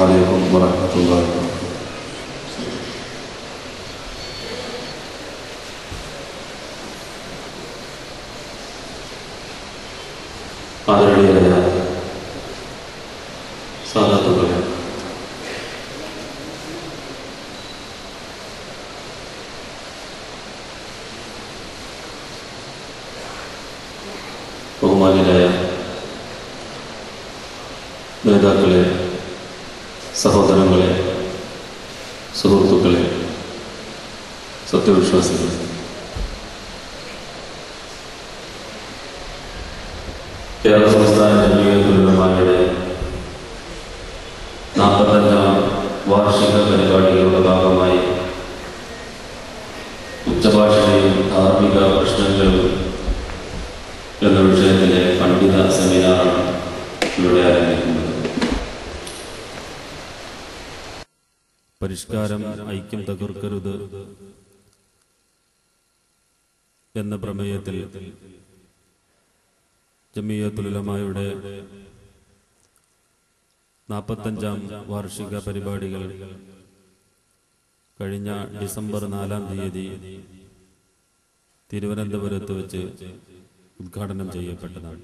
Assalamualaikum warahmatullahi wabarakatuh. Pada salat dulu. Bagaimana ya? Beda kalian. Kerala സംസ്ഥാന ജനീയതുലമായുടെ നാൽപ്പത്തഞ്ചാം വാർഷിക പരിപാടികളുടെ ഭാഗമായി ഉച്ചഭാഷണയും ധാർമ്മിക പ്രശ്നങ്ങളും എന്ന പണ്ഡിത സെമിനാറാണ് ഇവിടെ ആരംഭിക്കുന്നത്. പരിഷ്കാരം ഐക്യം തകർക്കരുത്. എന്ന പ്രമേയത്തിൽ ജമിയത്തുലമായുടെ നാൽപ്പത്തഞ്ചാം വാർഷിക പരിപാടികൾ കഴിഞ്ഞ ഡിസംബർ നാലാം തീയതി തിരുവനന്തപുരത്ത് വെച്ച് ഉദ്ഘാടനം ചെയ്യപ്പെട്ടതാണ്.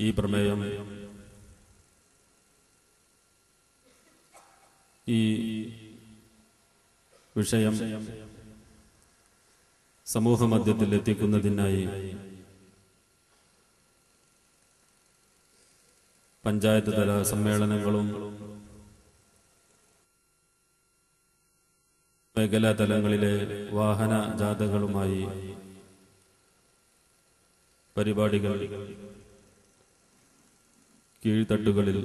ഈ പ്രമേയം ഈ വിഷയം സമൂഹ മധ്യത്തിൽ എത്തിക്കുന്നതിനായി പഞ്ചായത്ത് തല സമ്മേളനങ്ങളും മേഖലാ തലങ്ങളിലെ വാഹന ജാഥകളുമായി പരിപാടികൾ കീഴ്ത്തട്ടുകളിൽ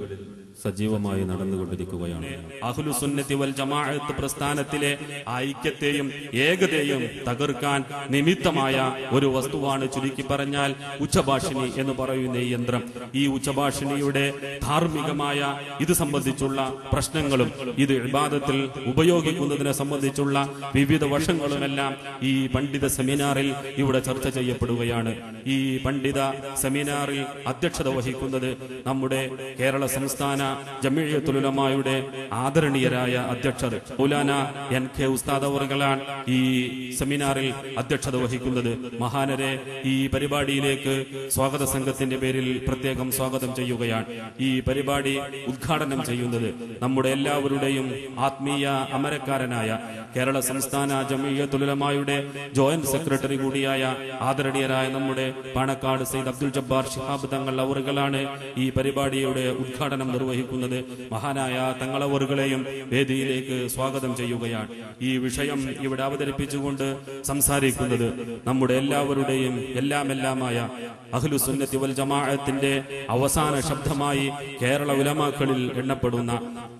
സജീവമായി നടന്നുകൊണ്ടിരിക്കുകയാണ്. അഹ്ലുസുന്നത്തി വൽ ജമാഅത്ത് പ്രസ്ഥാനത്തിലെ ഐക്യത്തെയും ഏകതയും തകർക്കാൻ നിമിത്തമായ ഒരു വസ്തുവാണ് ചുരുക്കി പറഞ്ഞാൽ ഉച്ചഭാഷിണി എന്ന് പറയുന്ന ഈ യന്ത്രം. ഈ ഉച്ചഭാഷിണിയുടെ ധാർമ്മികമായ ഇത് സംബന്ധിച്ചുള്ള പ്രശ്നങ്ങളും ഇത് വിവാദത്തിൽ ഉപയോഗിക്കുന്നതിനെ സംബന്ധിച്ചുള്ള വിവിധ വശങ്ങളുമെല്ലാം ഈ പണ്ഡിത സെമിനാറിൽ ഇവിടെ ചർച്ച ചെയ്യപ്പെടുകയാണ്. ഈ പണ്ഡിത സെമിനാറിൽ അധ്യക്ഷത വഹിക്കുന്നത് നമ്മുടെ കേരള സംസ്ഥാന ജമീയത്തുലമായുടെ ആദരണീയരായ അധ്യക്ഷർ മൗലാന എൻ കെ ഉസ്താദ് അവർകളാണ് ഈ സെമിനാറിൽ അധ്യക്ഷത വഹിക്കുന്നത്. മഹാനരെ ഈ പരിപാടിയിലേക്ക് സ്വാഗത സംഘത്തിന്റെ പേരിൽ പ്രത്യേകം സ്വാഗതം ചെയ്യുകയാണ്. ഈ പരിപാടി ഉദ്ഘാടനം ചെയ്യുന്നത് നമ്മുടെ എല്ലാവരുടെയും ആത്മീയ അമരക്കാരനായ കേരള സംസ്ഥാന ജമീയത്തുലമായുടെ ജോയിന്റ് സെക്രട്ടറി കൂടിയായ ആദരണീയരായ നമ്മുടെ പാണക്കാട് സെയ്ദ് അബ്ദുൽ ജബ്ബാർ ഷിഹാബ് തങ്ങൾ അവറുകളാണ് ഈ പരിപാടിയുടെ ഉദ്ഘാടനം നിർവഹിക്കുന്നത് മഹാനായ തങ്ങളവറുകളെയും വേദിയിലേക്ക് സ്വാഗതം ചെയ്യുകയാണ്. ഈ വിഷയം ഇവിടെ അവതരിപ്പിച്ചുകൊണ്ട് സംസാരിക്കുന്നത് നമ്മുടെ എല്ലാവരുടെയും എല്ലാമെല്ലാമായ അഹ്ലുസുന്നത്തി വൽ ജമാഅത്തിന്റെ അവസാന ശബ്ദമായി കേരള ഉലമാക്കളിൽ എണ്ണപ്പെടുന്ന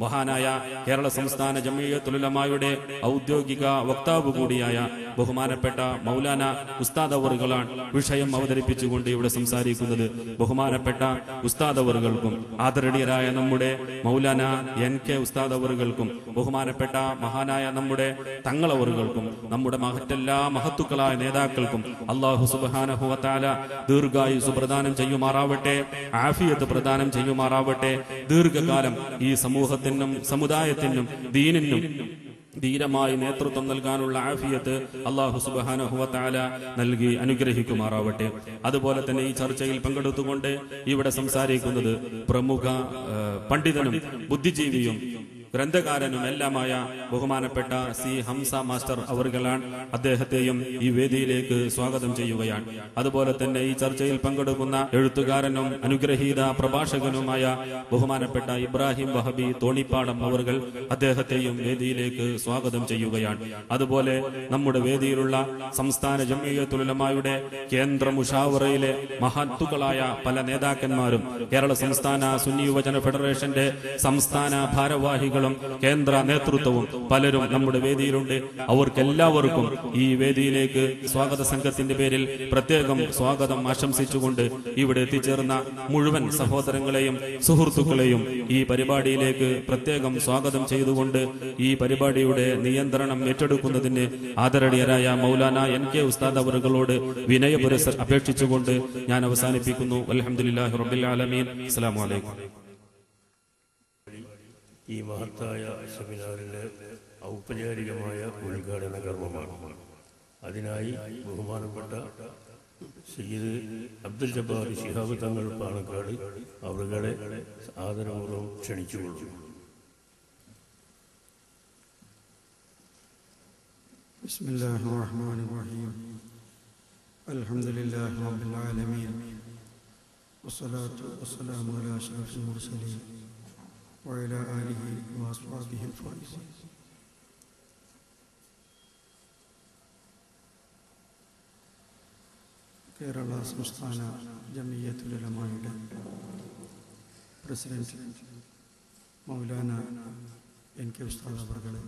മഹാനായ കേരള സംസ്ഥാന ജമീയത്തുലമായുടെ ഔദ്യോഗിക വക്താവ് കൂടിയായ ബഹുമാനപ്പെട്ട മൗലാന ഉസ്താദ് അവറുകളാണ് വിഷയം അവതരിപ്പിച്ചുകൊണ്ട് ഇവിടെ സംസാരിക്കുന്നത്. ബഹുമാനപ്പെട്ട ഉസ്താദ് അവറുകൾക്കും ആദരണീയരായ നമ്മുടെ മൗലാന എൻ കെ ഉസ്താദ് അവറുകൾക്കും ബഹുമാനപ്പെട്ട മഹാനായ നമ്മുടെ തങ്ങളവറുകൾക്കും നമ്മുടെ മറ്റെല്ലാ മഹത്തുക്കളായ നേതാക്കൾക്കും അള്ളാഹു സുബാനഹുവത്താല ദീർഘായുസ് പ്രദാനം ചെയ്യുമാറാവട്ടെ ആഫിയത്ത് പ്രദാനം ചെയ്യുമാറാവട്ടെ ദീർഘകാലം ഈ സമൂഹത്തിനും സമുദായത്തിനും ദീനിനും ധീരമായി നേതൃത്വം നൽകാനുള്ള ആഫിയത്ത് അള്ളാഹു സുബാനഹുവത്താല നൽകി അനുഗ്രഹിക്കുമാറാവട്ടെ. അതുപോലെ തന്നെ ഈ ചർച്ചയിൽ പങ്കെടുത്തുകൊണ്ട് ഇവിടെ സംസാരിക്കുന്നത് പ്രമുഖ പണ്ഡിതനും ബുദ്ധിജീവിയും ഗ്രന്ഥകാരനും എല്ലാമായ ബഹുമാനപ്പെട്ട സി ഹംസ മാസ്റ്റർ അവറുകളാണ് അദ്ദേഹത്തെയും ഈ വേദിയിലേക്ക് സ്വാഗതം ചെയ്യുകയാണ്. അതുപോലെ തന്നെ ഈ ചർച്ചയിൽ പങ്കെടുക്കുന്ന എഴുത്തുകാരനും അനുഗ്രഹീത പ്രഭാഷകനുമായ ബഹുമാനപ്പെട്ട ഇബ്രാഹിം വഹബി തോണിപ്പാടം അവർ അദ്ദേഹത്തെയും വേദിയിലേക്ക് സ്വാഗതം ചെയ്യുകയാണ്. അതുപോലെ നമ്മുടെ വേദിയിലുള്ള സംസ്ഥാന ജമീയത്തുലമായുടെ കേന്ദ്ര മുഷാവറയിലെ മഹത്തുക്കളായ പല നേതാക്കന്മാരും കേരള സംസ്ഥാന സുന്നി യുവജന ഫെഡറേഷന്റെ സംസ്ഥാന ഭാരവാഹികൾ ഭാരവാഹികളും കേന്ദ്ര നേതൃത്വവും പലരും നമ്മുടെ വേദിയിലുണ്ട്. അവർക്കെല്ലാവർക്കും ഈ വേദിയിലേക്ക് സ്വാഗത സംഘത്തിന്റെ പേരിൽ പ്രത്യേകം സ്വാഗതം ആശംസിച്ചുകൊണ്ട് ഇവിടെ എത്തിച്ചേർന്ന മുഴുവൻ സഹോദരങ്ങളെയും സുഹൃത്തുക്കളെയും ഈ പരിപാടിയിലേക്ക് പ്രത്യേകം സ്വാഗതം ചെയ്തുകൊണ്ട് ഈ പരിപാടിയുടെ നിയന്ത്രണം ഏറ്റെടുക്കുന്നതിന് ആദരണീയരായ മൗലാന എൻ കെ ഉസ്താദ് അവറുകളോട് വിനയപുരസർ അപേക്ഷിച്ചുകൊണ്ട് ഞാൻ അവസാനിപ്പിക്കുന്നു. അലഹമുല്ലാ റബ്ബിൽ ആലമീൻ. അസ്സലാമു അലൈക്കും. ഈ മഹത്തായ സെമിനാറിന്റെ ഔപചാരികമായ ഉദ്ഘാടന കർമ്മമാണ് അതിനായി ബഹുമാനപ്പെട്ട സയ്യിദ് അബ്ദുൽ ജബ്ബാർ ശിഹാബ് തങ്ങൾ പാണക്കാട് അവരുടെ ആദരപൂർവ്വം ക്ഷണിച്ചുകൊള്ളുന്നു بسم الله الرحمن الرحيم الحمد لله رب العالمين والصلاة والسلام على أشرف المرسلين وعلى آله وأصحابه الفائزين കേരള സംസ്ഥാന ജമിയത്തുലമായുടെ പ്രസിഡന്റ് മൗലാന എൻ കെ ഉസ്താദ് അവർകളെ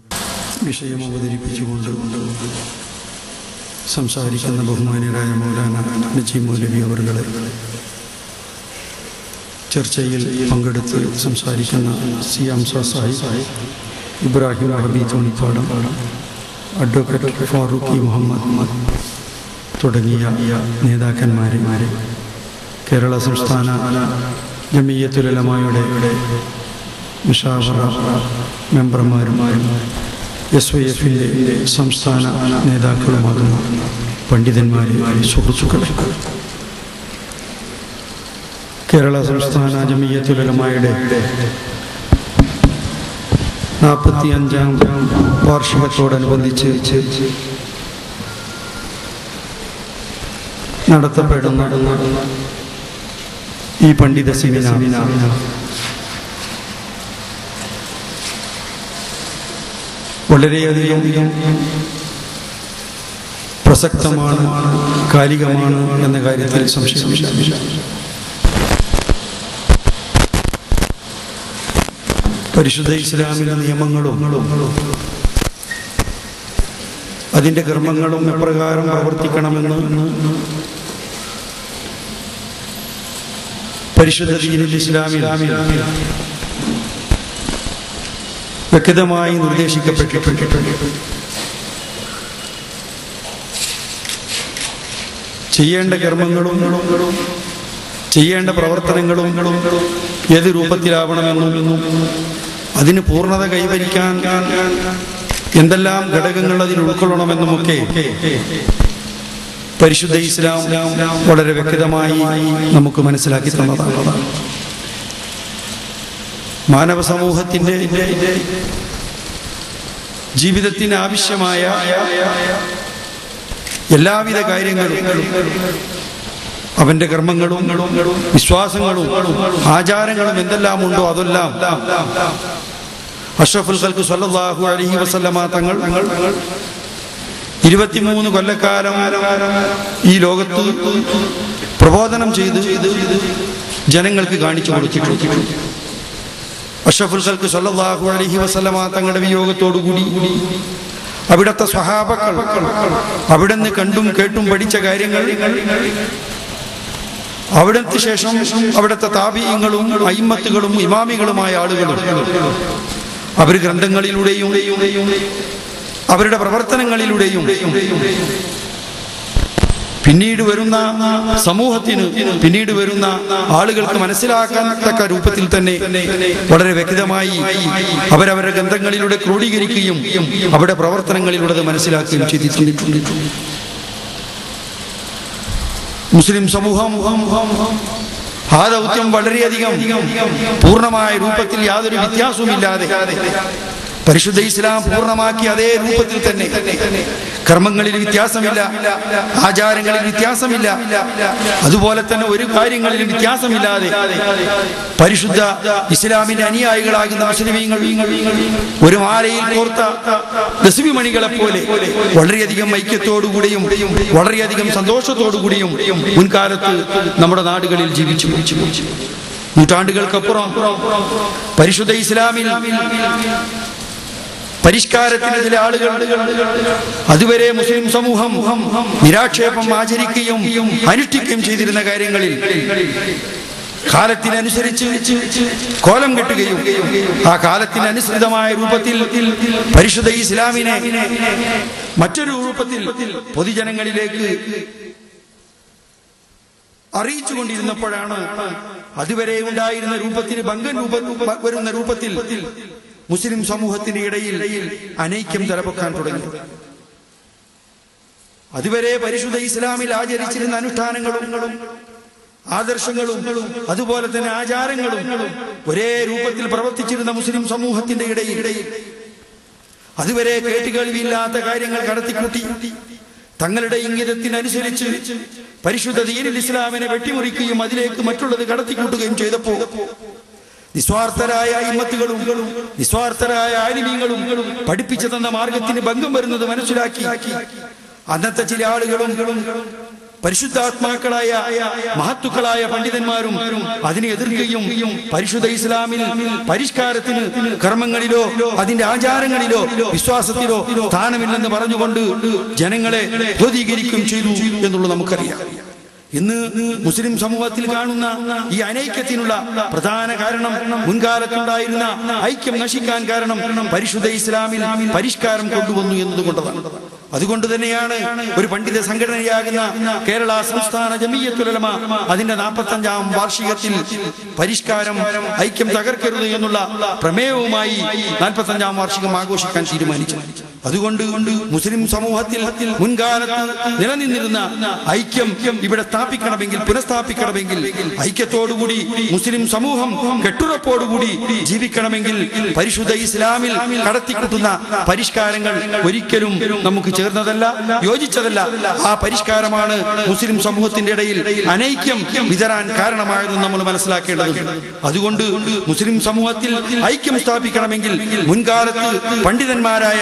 വിഷയം അവതരിപ്പിച്ചുകൊണ്ട് സംസാരിക്കുന്ന ബഹുമാന്യരായ മൗലാന നജീം മൗലവി അവർകളെ ചർച്ചയിൽ പങ്കെടുത്ത് സംസാരിക്കുന്ന സി അംസ സാഹിബ് ഇബ്രാഹിം അഹബി തോണിപ്പാടം അഡ്വക്കേറ്റ് ഫാറൂഖി മുഹമ്മദ് തുടങ്ങിയ നേതാക്കന്മാരെ. കേരള സംസ്ഥാന ജമീയത്തുലമായുടെ മുഷാവറ മെമ്പർമാരും എസ് വൈ എഫിന്റെ സംസ്ഥാന നേതാക്കളുമാകുന്ന പണ്ഡിതന്മാരെ സുഹൃത്തുക്കളെ കേരള സംസ്ഥാന ജമീയത്തുലമായുടെ നാൽപ്പത്തി അഞ്ചാം വാർഷികത്തോടനുബന്ധിച്ച് നടത്തപ്പെടുന്ന ഈ പണ്ഡിത സെമിനാർ. വളരെയധികം പ്രസക്തമാണ് കാലികമാണ് എന്ന കാര്യത്തിൽ സംശയമില്ല. പരിശുദ്ധ ഇസ്ലാമിലെ നിയമങ്ങളും അതിന്റെ കർമ്മങ്ങളും എപ്രകാരം പ്രവർത്തിക്കണമെന്ന് പരിശുദ്ധ ദീനുൽ ഇസ്ലാമിൽ വ്യക്തമായി നിർദ്ദേശിക്കപ്പെട്ടിട്ടുണ്ട്. ചെയ്യേണ്ട കർമ്മങ്ങളും ചെയ്യേണ്ട പ്രവർത്തനങ്ങളും ഏത് രൂപത്തിലാവണമെന്നും അതിന് പൂർണത കൈവരിക്കാൻ എന്തെല്ലാം ഘടകങ്ങൾ അതിൽ ഉൾക്കൊള്ളണമെന്നുമൊക്കെ പരിശുദ്ധ ഇസ്ലാം വളരെ വ്യക്തമായി നമുക്ക് മനസ്സിലാക്കി തന്നതാണ്. മാനവ സമൂഹത്തിന്റെ ജീവിതത്തിന് ആവശ്യമായ എല്ലാവിധ കാര്യങ്ങളും അവന്റെ കർമ്മങ്ങളും വിശ്വാസങ്ങളും ആചാരങ്ങളും എന്തെല്ലാം ഉണ്ടോ അതെല്ലാം അഷ്റഫുൽ ഖൽക്ക് സല്ലല്ലാഹു അലൈഹി വസല്ലമ തങ്ങൾ ഇരുപത്തിമൂന്ന് കൊല്ലക്കാലം ഈ ലോകത്ത് പ്രബോധനം ചെയ്ത് ജനങ്ങൾക്ക് കാണിച്ചു കൊടുത്തിട്ടുണ്ട്. അഷ്റഫുൽ ഖൽക്ക് സല്ലല്ലാഹു അലൈഹി വസല്ലമ തങ്ങളുടെ വിയോഗത്തോടു കൂടി അവിടുത്തെ സ്വഹാബക്കൾ അവിടുന്ന് കണ്ടും കേട്ടും പഠിച്ച കാര്യങ്ങൾ അവിടത്തെ ശേഷം അവിടുത്തെ താപീയങ്ങളും അയിമത്തുകളും ഇമാമികളുമായ ആളുകളും അവർ ഗ്രന്ഥങ്ങളിലൂടെയും അവരുടെ പ്രവർത്തനങ്ങളിലൂടെയും പിന്നീട് വരുന്ന സമൂഹത്തിന് പിന്നീട് വരുന്ന ആളുകൾക്ക് മനസ്സിലാക്കാൻ തക്ക രൂപത്തിൽ തന്നെ വളരെ വ്യക്തമായി അവരവരുടെ ഗ്രന്ഥങ്ങളിലൂടെ ക്രോഡീകരിക്കുകയും അവരുടെ പ്രവർത്തനങ്ങളിലൂടെ മനസ്സിലാക്കുകയും ചെയ്തിട്ടുണ്ട്. മുസ്ലിം സമൂഹം ആ ദൗത്യം വളരെയധികം പൂർണമായ രൂപത്തിൽ യാതൊരു വ്യത്യാസവുമില്ലാതെ പരിശുദ്ധ ഇസ്ലാം പൂർണമാക്കി അതേ രൂപത്തിൽ തന്നെ കർമ്മങ്ങളിൽ വ്യത്യാസമില്ല ആചാരങ്ങളിൽ വ്യത്യാസമില്ല. അതുപോലെ തന്നെ ഒരു കാര്യങ്ങളിലും വ്യത്യാസമില്ലാതെ പരിശുദ്ധ ഇസ്ലാമിന്റെ അനുയായികളാകുന്ന മുസ്ലിമീങ്ങൾ ഒരു മാലയിൽ കോർത്ത ദസ്മി മണികളെ പോലെ വളരെയധികം ഐക്യത്തോടുകൂടിയും വളരെയധികം സന്തോഷത്തോടുകൂടിയും മുൻകാലത്ത് നമ്മുടെ നാടുകളിൽ ജീവിച്ചു. നൂറ്റാണ്ടുകൾക്കപ്പുറം പരിശുദ്ധ ഇസ്ലാമിൽ പരിഷ്കാരത്തിന് ചില ആളുകൾ അതുവരെ മുസ്ലിം സമൂഹം നിരാക്ഷേപം ആചരിക്കുകയും അനുഷ്ഠിക്കുകയും ചെയ്തിരുന്ന കാര്യങ്ങളിൽ കാലത്തിനനുസരിച്ച് കോലം കെട്ടുകയും ആ കാലത്തിനനുസൃതമായ രൂപത്തിൽ പരിശുദ്ധ ഇസ്ലാമിനെ മറ്റൊരു രൂപത്തിൽ പൊതുജനങ്ങളിലേക്ക് അറിയിച്ചു കൊണ്ടിരുന്നപ്പോഴാണ് അതുവരെ ഉണ്ടായിരുന്ന രൂപത്തിന് ഭംഗൻ രൂപ വരുന്ന രൂപത്തിൽ മുസ്ലിം സമൂഹത്തിന്റെ ഇടയിൽ അനൈക്യം തലപൊക്കാൻ തുടങ്ങി. അതുവരെ പരിശുദ്ധ ഇസ്ലാമിൽ ആചരിച്ചിരുന്ന അനുഷ്ഠാനങ്ങളും ആദർശങ്ങളും അതുപോലെ തന്നെ ആചാരങ്ങളും ഒരേ രൂപത്തിൽ പ്രവർത്തിച്ചിരുന്ന മുസ്ലിം സമൂഹത്തിന്റെ ഇടയിൽ. അതുവരെ കേട്ടുകേൾവിയില്ലാത്ത കാര്യങ്ങൾ കടത്തിക്കൂട്ടി. തങ്ങളുടെ ഇംഗിതത്തിനനുസരിച്ച് പരിശുദ്ധ ദീനിൽ ഇസ്ലാമിനെ വെട്ടിമുറിക്കുകയും അതിലേക്ക് മറ്റുള്ളത് കടത്തിക്കൂട്ടുകയും ചെയ്തപ്പോ നിസ്വാർത്ഥരായ അയിമത്തുകളും നിസ്വാർത്ഥരായ ആലിമീങ്ങളും പഠിപ്പിച്ചു തന്ന മാർഗത്തിന് ഭംഗം വരുന്നത് മനസ്സിലാക്കി. അന്നത്തെ ചില ആളുകളും പരിശുദ്ധാത്മാക്കളായ മഹത്തുക്കളായ പണ്ഡിതന്മാരും അതിനെ എതിർക്കുകയും പരിശുദ്ധ ഇസ്ലാമിൽ പരിഷ്കാരത്തിന് കർമ്മങ്ങളിലോ അതിന്റെ ആചാരങ്ങളിലോ വിശ്വാസത്തിലോ സ്ഥാനമില്ലെന്ന് പറഞ്ഞുകൊണ്ട് ജനങ്ങളെ ധ്വതീകരിക്കുകയും ചെയ്തു എന്നുള്ളത് നമുക്കറിയാം. ഇന്ന് മുസ്ലിം സമൂഹത്തിൽ കാണുന്ന ഈ അനൈക്യത്തിനുള്ള പ്രധാന കാരണം മുൻകാലത്തുണ്ടായിരുന്ന ഐക്യം നശിക്കാൻ കാരണം പരിശുദ്ധ ഇസ്ലാമിൽ പരിഷ്കാരം കൊണ്ടുവന്നു എന്നതുകൊണ്ടതാണ്. അതുകൊണ്ട് തന്നെയാണ് ഒരു പണ്ഡിത സംഘടനയാകുന്ന കേരള സംസ്ഥാന ജമീയത്തുലമ അതിന്റെ നാൽപ്പത്തി അഞ്ചാം വാർഷികത്തിൽ പരിഷ്കാരം ഐക്യം തകർക്കരുത് എന്നുള്ള പ്രമേയവുമായി നാൽപ്പത്തി അഞ്ചാം വാർഷികം ആഘോഷിക്കാൻ തീരുമാനിച്ചു അതുകൊണ്ട് മുസ്ലിം സമൂഹത്തിൽ മുൻകാലത്ത് നിലനിന്നിരുന്ന ഐക്യം ഇവിടെ സ്ഥാപിക്കണമെങ്കിൽ പുനഃസ്ഥാപിക്കണമെങ്കിൽ ഐക്യത്തോടുകൂടി മുസ്ലിം സമൂഹം കെട്ടുറപ്പോടുകൂടി ജീവിക്കണമെങ്കിൽ പരിശുദ്ധ ഇസ്ലാമിൽ കടത്തിക്കൂട്ടുന്ന പരിഷ്കാരങ്ങൾ ഒരിക്കലും നമുക്ക് ചേർന്നതല്ല യോജിച്ചതല്ല. ആ പരിഷ്കാരമാണ് മുസ്ലിം സമൂഹത്തിന്റെ ഇടയിൽ അനൈക്യം വിതരാൻ കാരണമായതെന്ന് നമ്മൾ മനസ്സിലാക്കേണ്ടതുണ്ട്. അതുകൊണ്ട് മുസ്ലിം സമൂഹത്തിൽ ഐക്യം സ്ഥാപിക്കണമെങ്കിൽ മുൻകാലത്ത് പണ്ഡിതന്മാരായ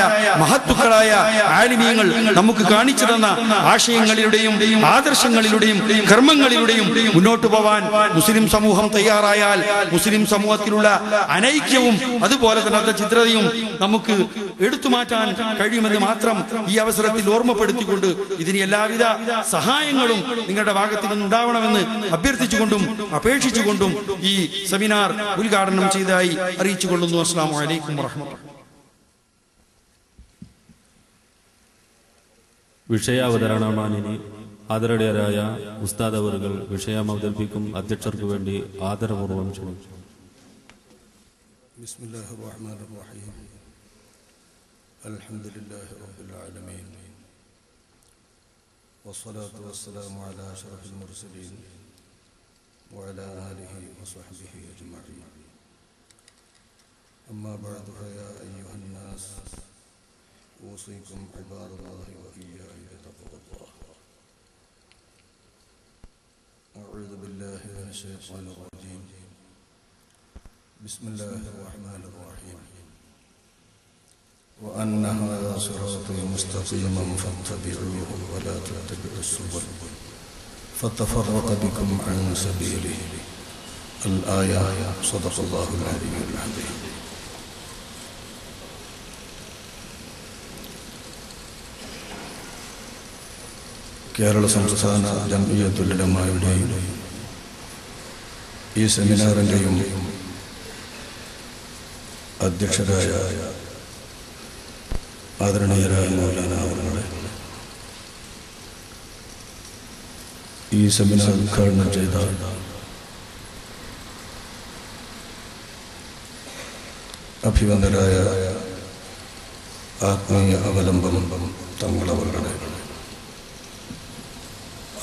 മഹത്തുക്കളായ ആലിമീങ്ങൾ നമുക്ക് കാണിച്ചു തന്ന ആശയങ്ങളിലൂടെയും ആദർശങ്ങളിലൂടെയും കർമ്മങ്ങളിലൂടെയും മുന്നോട്ട് പോവാൻ മുസ്ലിം സമൂഹം തയ്യാറായാൽ മുസ്ലിം സമൂഹത്തിലുള്ള അനൈക്യവും അതുപോലെ തന്നെ അത് ചിത്രതയും നമുക്ക് എടുത്തു മാറ്റാൻ കഴിയുമെന്ന് മാത്രം ഈ അവസരത്തിൽ ഓർമ്മപ്പെടുത്തിക്കൊണ്ട് ഇതിന് എല്ലാവിധ സഹായങ്ങളും നിങ്ങളുടെ ഭാഗത്തു നിന്നുണ്ടാവണമെന്ന് അഭ്യർത്ഥിച്ചുകൊണ്ടും അപേക്ഷിച്ചുകൊണ്ടും ഈ സെമിനാർ ഉദ്ഘാടനം ചെയ്തതായി അറിയിച്ചുകൊള്ളുന്നു. അസ്സാം വലൈക്കും വാഹമത്തുള്ള വിഷയാവതരണമാനിനി ആദരണീയരായ ഉസ്താദ് അവറുകൾ വിഷയം അവതരിപ്പിക്കും അധ്യക്ഷർക്ക് വേണ്ടി ആദരപൂർവ്വം ക്ഷണിച്ചു بسم الله الرحمن الرحيم الحمد لله رب العالمين والصلاة والسلام على أشرف المرسلين وعلى آله وصحبه أجمعين أما بعد فيا أيها الناس أوصيكم عباد الله وإياي أعوذ بالله من الشيطان الرجيم. بسم الله الرحمن الرحيم. وأن هذا صراطي مستقيما فاتبعوه ولا تتبعوا السبل. فتفرق بكم عن سبيله. الآية صدق الله العلي العظيم. കേരള സംസ്ഥാന ജംഇയ്യത്തുലമായുടെയും ഈ സെമിനാറിന്റെയും അധ്യക്ഷരായ ആദരണീയരായ മൗലാന അവരുടെ ഈ സെമിനാർ ഉദ്ഘാടനം ചെയ്ത അഭിവന്ദരായ ആത്മീയ അവലംബം തങ്ങളവരുടെ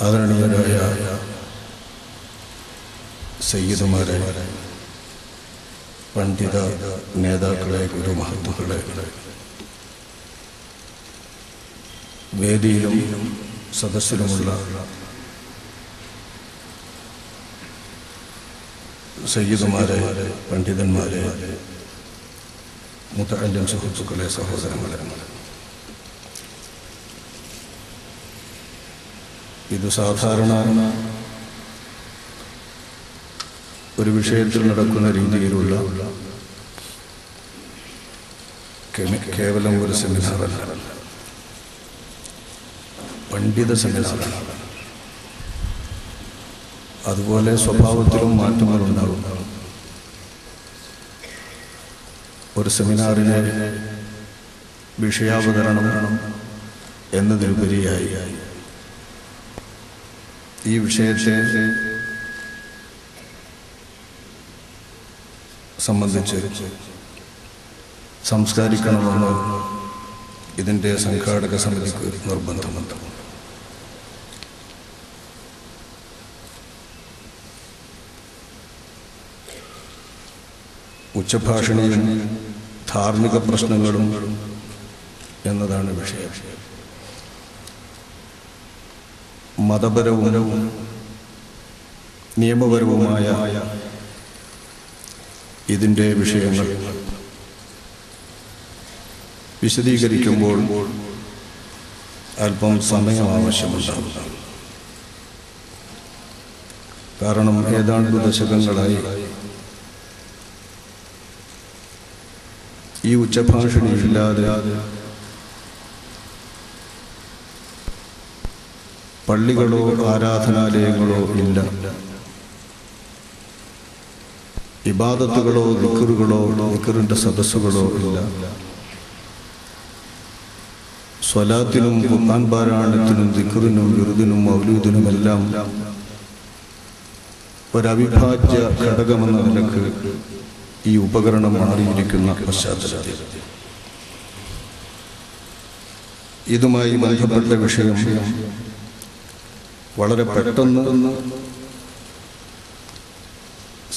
ആദരണീയരായ സയ്യിദുമാരെ പണ്ഡിത നേതാക്കളെ ഗുരുമഹത്തുക്കളെ വേദിയിലും സദസ്സിലുമുള്ള സയ്യിദുമാരെ പണ്ഡിതന്മാരെ മുത്തല്യം സുഹൃത്തുക്കളെ സഹോദരങ്ങളെ ഇത് സാധാരണ ഒരു വിഷയത്തിൽ നടക്കുന്ന രീതിയിലുള്ള കേവലം ഒരു സെമിനാറല്ല പണ്ഡിത സെമിനാറാണ് അതുപോലെ സ്വഭാവത്തിലും മാറ്റങ്ങളുണ്ടാകും ഒരു സെമിനാറിന് വിഷയാവതരണം എന്നതിലുപരിയായി ഈ വിഷയത്തെ സംബന്ധിച്ച് സംസ്കാരിക്കണമെന്ന് ഇതിന്റെ സംഘാടക സമിതിക്ക് നിർബന്ധമുണ്ട്. ഉച്ചഭാഷണിയും ധാർമ്മിക പ്രശ്നങ്ങളും എന്നതാണ് വിഷയം. മതപരവും നിയമപരവുമായ ഇതിന്റെ വിഷയങ്ങൾ വിശദീകരിക്കുമ്പോൾ അല്പം സമയം ആവശ്യമുണ്ടാകും കാരണം ഏതാണ്ട് ദശകങ്ങളായി ഈ ഉച്ചഭാഷണിയില്ലാതെ പള്ളികളോ ആരാധനാലയങ്ങളോ ഇല്ല. ഇബാദത്തുകളോ ദിക്കറുകളോ ദിക്കറിന്റെ സദസ്സുകളോ ഇല്ല. സ്വലാത്തിനും ഖുർആൻ പാരായണത്തിനും ദിക്കറിനും വിറുദിനും മൗലൂദിനുമെല്ലാം ഒരവിഭാജ്യ ഘടകമെന്ന നിലയ്ക്ക് ഈ ഉപകരണം മാറിയിരിക്കുന്ന പശ്ചാത്തലത്തിൽ. ഇതുമായി ബന്ധപ്പെട്ട വിഷയം വളരെ പെട്ടെന്ന്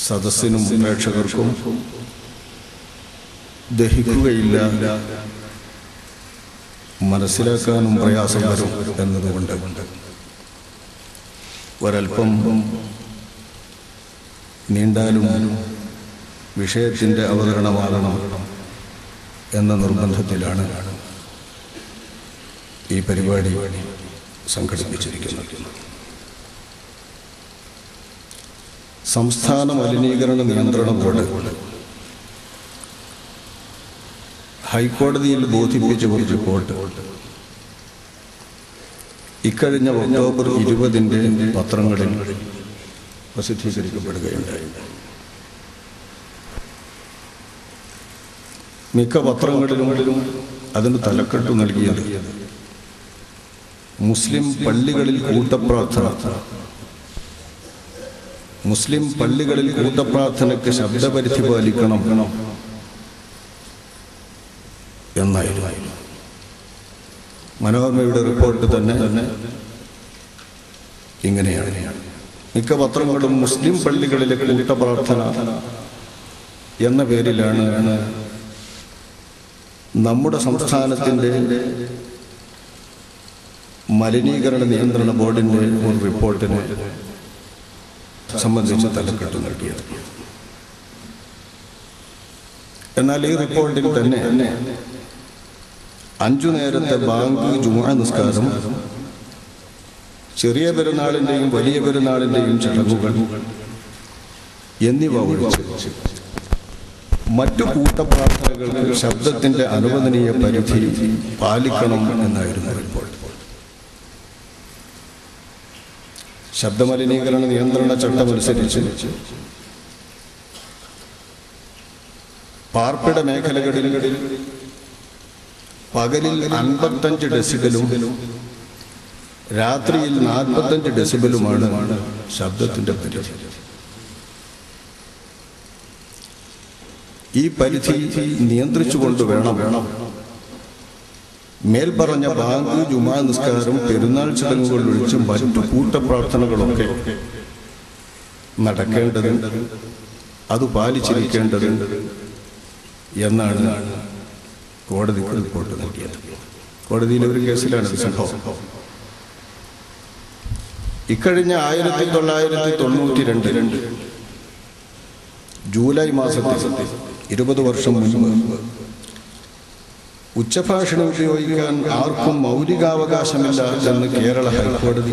സദസ്സിനും പ്രേക്ഷകർക്കും ദഹിക്കുകയില്ല. മനസ്സിലാക്കാനും പ്രയാസം വരും എന്നതുകൊണ്ട്. ഒരൽപ്പം നീണ്ടാലും വിഷയത്തിന്റെ അവതരണമാകണം എന്ന നിർബന്ധത്തിലാണ് ഈ പരിപാടി സംഘടിപ്പിച്ചിരിക്കുന്നത്. സംസ്ഥാന മലിനീകരണ നിയന്ത്രണ ബോർഡ് ഹൈക്കോടതിയിൽ ബോധിപ്പിച്ച ഒരു റിപ്പോർട്ട്. ഇക്കഴിഞ്ഞ ഒക്ടോബർ ഇരുപതിന്റെ പത്രങ്ങളിൽ പ്രസിദ്ധീകരിക്കപ്പെടുകയുണ്ടായി. മിക്ക പത്രങ്ങളിലും അതിന് തലക്കെട്ട് നൽകിയത് മുസ്ലിം പള്ളികളിൽ കൂട്ടപ്രാർത്ഥന. മുസ്ലിം പള്ളികളിൽ കൂട്ടപ്രാർത്ഥനയ്ക്ക് ശബ്ദപരിധി പാലിക്കണം എന്നായിരുന്നു. മനോരമയുടെ റിപ്പോർട്ട് തന്നെ ഇങ്ങനെയാണ്. മിക്ക പത്രങ്ങളും മുസ്ലിം പള്ളികളിലെ കൂട്ടപ്രാർത്ഥന എന്ന പേരിലാണ് നമ്മുടെ സംസ്ഥാനത്തിന്റെ മലിനീകരണ നിയന്ത്രണ ബോർഡിന്റെ ഒരു റിപ്പോർട്ടിന് സംബന്ധിച്ച് തലക്കെട്ട് നൽകിയത്. എന്നാൽ ഈ റിപ്പോർട്ടിൽ തന്നെ അഞ്ചു നേരത്തെ ബാങ്ക് ജുമാ നിസ്കാരം ചെറിയ പെരുന്നാളിന്റെയും വലിയ പെരുന്നാളിന്റെയും ചടങ്ങുകൾ എന്നിവ ഒഴിച്ച് മറ്റു കൂട്ടപ്രാർത്ഥനകൾക്ക് ശബ്ദത്തിന്റെ അനുവദനീയ പരിധി പാലിക്കണം എന്നായിരുന്നു റിപ്പോർട്ട് ശബ്ദമലിനീകരണ നിയന്ത്രണ ചട്ടമനുസരിച്ച് പാർപ്പിട മേഖലകളിൽ പകലിൽ അൻപത്തഞ്ച് ഡെസിബലും രാത്രിയിൽ നാൽപ്പത്തഞ്ച് ഡെസിബലുമാണ് ശബ്ദത്തിന്റെ പരിധി. ഈ പരിധി നിയന്ത്രിച്ചുകൊണ്ട് വേണം വേണം മേൽപ്പറഞ്ഞ ബാങ്ക് ജുമാ നിസ്കാരം പെരുന്നാൾ ചടങ്ങുകൾ ഒഴിച്ച് മറ്റു കൂട്ടപ്രാർത്ഥനകളൊക്കെ നടക്കേണ്ടത് അത് പാലിച്ചിരിക്കേണ്ടത് എന്നാണ് കോടതി റിപ്പോർട്ട് നൽകിയത്. കോടതിയിലെ ഒരു കേസിലാണ് സംഭവം. ഇക്കഴിഞ്ഞ ആയിരത്തി തൊള്ളായിരത്തി തൊണ്ണൂറ്റി രണ്ട് ജൂലൈ മാസത്തിൽ ഇരുപത് വർഷം മുൻപ് ഉച്ചഭാഷണം ഉപയോഗിക്കാൻ ആർക്കും മൗലികാവകാശമില്ല എന്ന് കേരള ഹൈക്കോടതി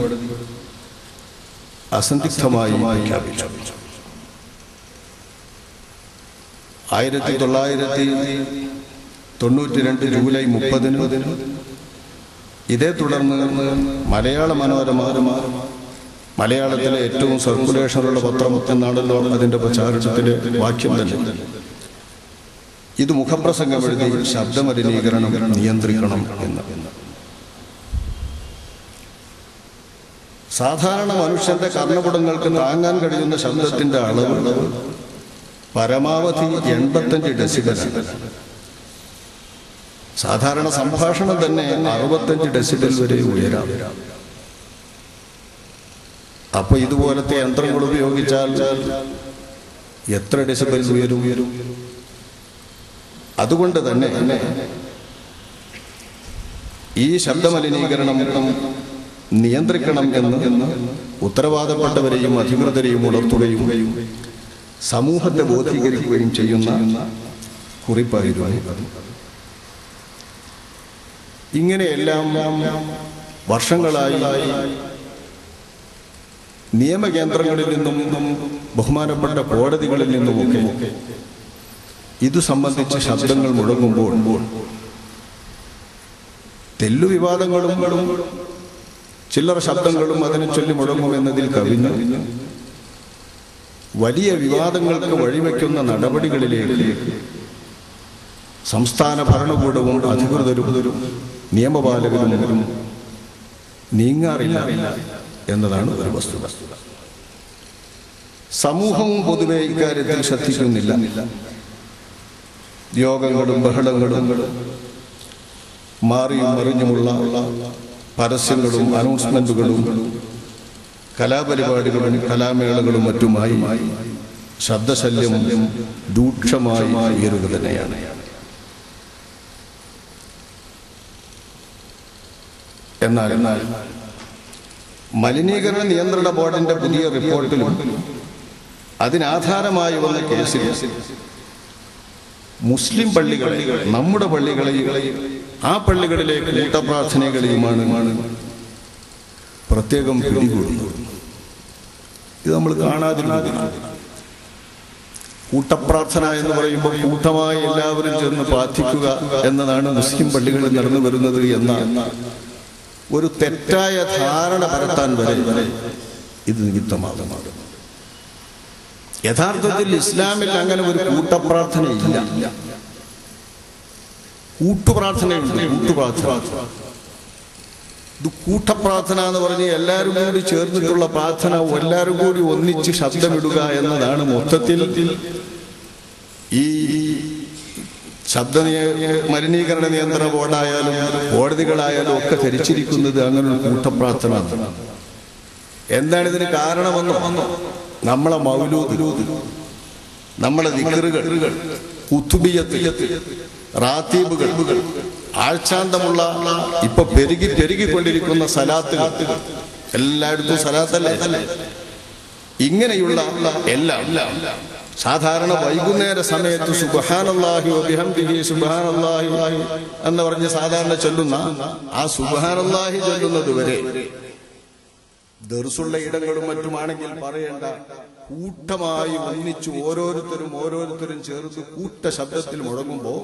അസന്ധിഗ്ധമായി പ്രഖ്യാപിച്ചു. ആയിരത്തി തൊള്ളായിരത്തി തൊണ്ണൂറ്റി രണ്ട് ജൂലൈ മുപ്പതിന് ഇതേ തുടർന്ന് മലയാള മനോരമ മലയാളത്തിലെ ഏറ്റവും സർക്കുലേഷനുള്ള പത്രം എന്നാണല്ലോ അതിന്റെ പ്രചാരണത്തിന്റെ വാക്യം തന്നെ. ഇത് മുഖപ്രസംഗം എഴുതി ശബ്ദമലിനീകരണം നിയന്ത്രിക്കണം എന്ന്. സാധാരണ മനുഷ്യന്റെ കർണപുടങ്ങൾക്ക് താങ്ങാൻ കഴിയുന്ന ശബ്ദത്തിന്റെ അളവ് പരമാവധി എൺപത്തഞ്ച് ഡെസിബൽ സാധാരണ സംഭാഷണം തന്നെ അറുപത്തഞ്ച് ഡെസിബൽ വരെ ഉയരാം. അപ്പൊ ഇതുപോലത്തെ യന്ത്രങ്ങൾ ഉപയോഗിച്ചാൽ എത്ര ഡെസിബൽ ഉയരും ഉയരും? അതുകൊണ്ട് തന്നെ ഈ ശബ്ദമലിനീകരണം നിയന്ത്രിക്കണം എന്ന് ഉത്തരവാദപ്പെട്ടവരെയും അധികൃതരെയും ഉണർത്തുകയും സമൂഹത്തെ ബോധീകരിക്കുകയും ചെയ്യുന്ന കുറിപ്പായിരുന്നു ഇങ്ങനെയെല്ലാം വർഷങ്ങളായി നിയമകേന്ദ്രങ്ങളിൽ നിന്നും ബഹുമാനപ്പെട്ട കോടതികളിൽ നിന്നുമൊക്കെ ഇതു സംബന്ധിച്ച് ശബ്ദങ്ങൾ മുഴങ്ങുമ്പോൾ തെല്ലു വിവാദങ്ങളും ചില്ലറ ശബ്ദങ്ങളും അതിനെ ചൊല്ലി മുഴങ്ങുമെന്നതിൽ കവിഞ്ഞു. വലിയ വിവാദങ്ങൾക്ക് വഴിവെക്കുന്ന നടപടികളിലേക്ക് സംസ്ഥാന ഭരണകൂടവും അധികൃതരും നിയമപാലകരും നീങ്ങാറില്ല എന്നതാണ് ഒരു വസ്തുത. സമൂഹവും പൊതുവെ ഇക്കാര്യത്തിൽ ശ്രദ്ധിക്കുന്നില്ല. യോഗങ്ങളും ബഹളങ്ങളും മാറിയും മറിഞ്ഞുമുള്ള പരസ്യങ്ങളും അനൗൺസ്മെന്റുകളും കലാപരിപാടികളും കലാമേളകളും മറ്റുമായി ശബ്ദശല്യം രൂക്ഷമായി ഉയരുക തന്നെയാണ്. എന്നാൽ എന്നാൽ മലിനീകരണ നിയന്ത്രണ ബോർഡിന്റെ പുതിയ റിപ്പോർട്ടിലും അതിനാധാരമായി വന്ന കേസിൽ മുസ്ലിം പള്ളികളെ നമ്മുടെ പള്ളികളെയും ആ പള്ളികളിലെ കൂട്ടപ്രാർത്ഥനകളെയുമാണ് പ്രത്യേകം പിടികൂടുന്നത്. ഇത് നമ്മൾ കാണാതിരുന്നത് കൂട്ടപ്രാർത്ഥന എന്ന് പറയുമ്പോൾ കൂട്ടമായി എല്ലാവരും ചേർന്ന് പ്രാർത്ഥിക്കുക എന്നതാണ് മുസ്ലിം പള്ളികളിൽ നടന്നു വരുന്നത് എന്ന ഒരു തെറ്റായ ധാരണ പരത്താൻ വരെ ഇത് നിമിത്തമാകുന്നത്. യഥാർത്ഥത്തിൽ ഇസ്ലാമിൽ അങ്ങനെ ഒരു കൂട്ടപ്രാർത്ഥനയില്ല. കൂട്ടുപ്രാർത്ഥനയുണ്ട് കൂട്ടുപ്രാർത്ഥന. ഇത് കൂട്ടപ്രാർത്ഥന എന്ന് പറഞ്ഞ് എല്ലാവരും കൂടി ചേർന്നിട്ടുള്ള പ്രാർത്ഥന എല്ലാവരും കൂടി ഒന്നിച്ച് ശബ്ദമിടുക എന്നതാണ് മൊത്തത്തിൽ ഈ ശബ്ദ മലിനീകരണ നിയന്ത്രണ ബോർഡായാലും കോടതികളായാലും ഒക്കെ ധരിച്ചിരിക്കുന്നത് അങ്ങനെ ഒരു കൂട്ടപ്രാർത്ഥന എന്താണ് ഇതിന് കാരണമെന്നോ? നമ്മളെ മൗലൂദ് നമ്മളെ റാത്തീബുകൾ ആഴ്ചാന്തമുള്ള ഇപ്പൊ പെരുകി പെരുകിക്കൊണ്ടിരിക്കുന്ന സലാത്ത് എല്ലായിടത്തും സലാത്തല്ലേ? ഇങ്ങനെയുള്ള എല്ലാം സാധാരണ വൈകുന്നേര സമയത്ത് എന്ന് പറഞ്ഞ് സാധാരണ ചൊല്ലുന്ന ആ സുബഹാനല്ലാഹി ചൊല്ലുന്നത് വരെ ദർസുള്ള ഇടങ്ങളും മറ്റുമാണെങ്കിൽ പറയേണ്ട കൂട്ടമായി ഒന്നിച്ചു ഓരോരുത്തരും ഓരോരുത്തരും ചേർത്ത് കൂട്ട ശബ്ദത്തിൽ മുടങ്ങുമ്പോ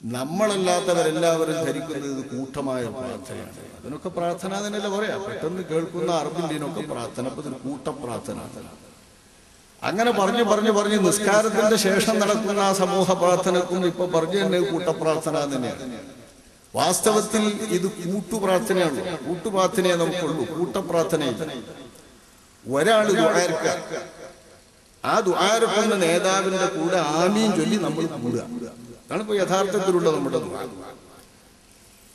നമ്മളല്ലാത്തവരെല്ലാവരും ധരിക്കുന്നത് കൂട്ടമായ പ്രാർത്ഥനയാണ്. അതിനൊക്കെ പ്രാർത്ഥന തന്നെയല്ലേ പറയാം? പെട്ടെന്ന് കേൾക്കുന്ന അറബിന്റെയൊക്കെ പ്രാർത്ഥന അപ്പൊ കൂട്ട പ്രാർത്ഥന. അങ്ങനെ പറഞ്ഞു പറഞ്ഞു പറഞ്ഞു നിസ്കാരത്തിന്റെ ശേഷം നടക്കുന്ന ആ സമൂഹ പ്രാർത്ഥനക്കും ഇപ്പൊ പറഞ്ഞു തന്നെ കൂട്ടപ്രാർത്ഥന തന്നെയാണ്. വാസ്തവത്തിൽ ഇത് കൂട്ടുപ്രാർത്ഥനയാണ് കൂട്ടുപ്രാർത്ഥനയെ നമുക്കുള്ളൂ. കൂട്ടപ്രാർത്ഥനയില്ല. ഒരാൾ ദുആർക്ക ആ ദുആർക്കുന്ന നേതാവിന്റെ കൂടെ ആമീൻ ചൊല്ലി നമ്മൾ കൂടുക. അതാണ് ഇപ്പൊ യഥാർത്ഥത്തിലുള്ള നമ്മുടെ ദുആ.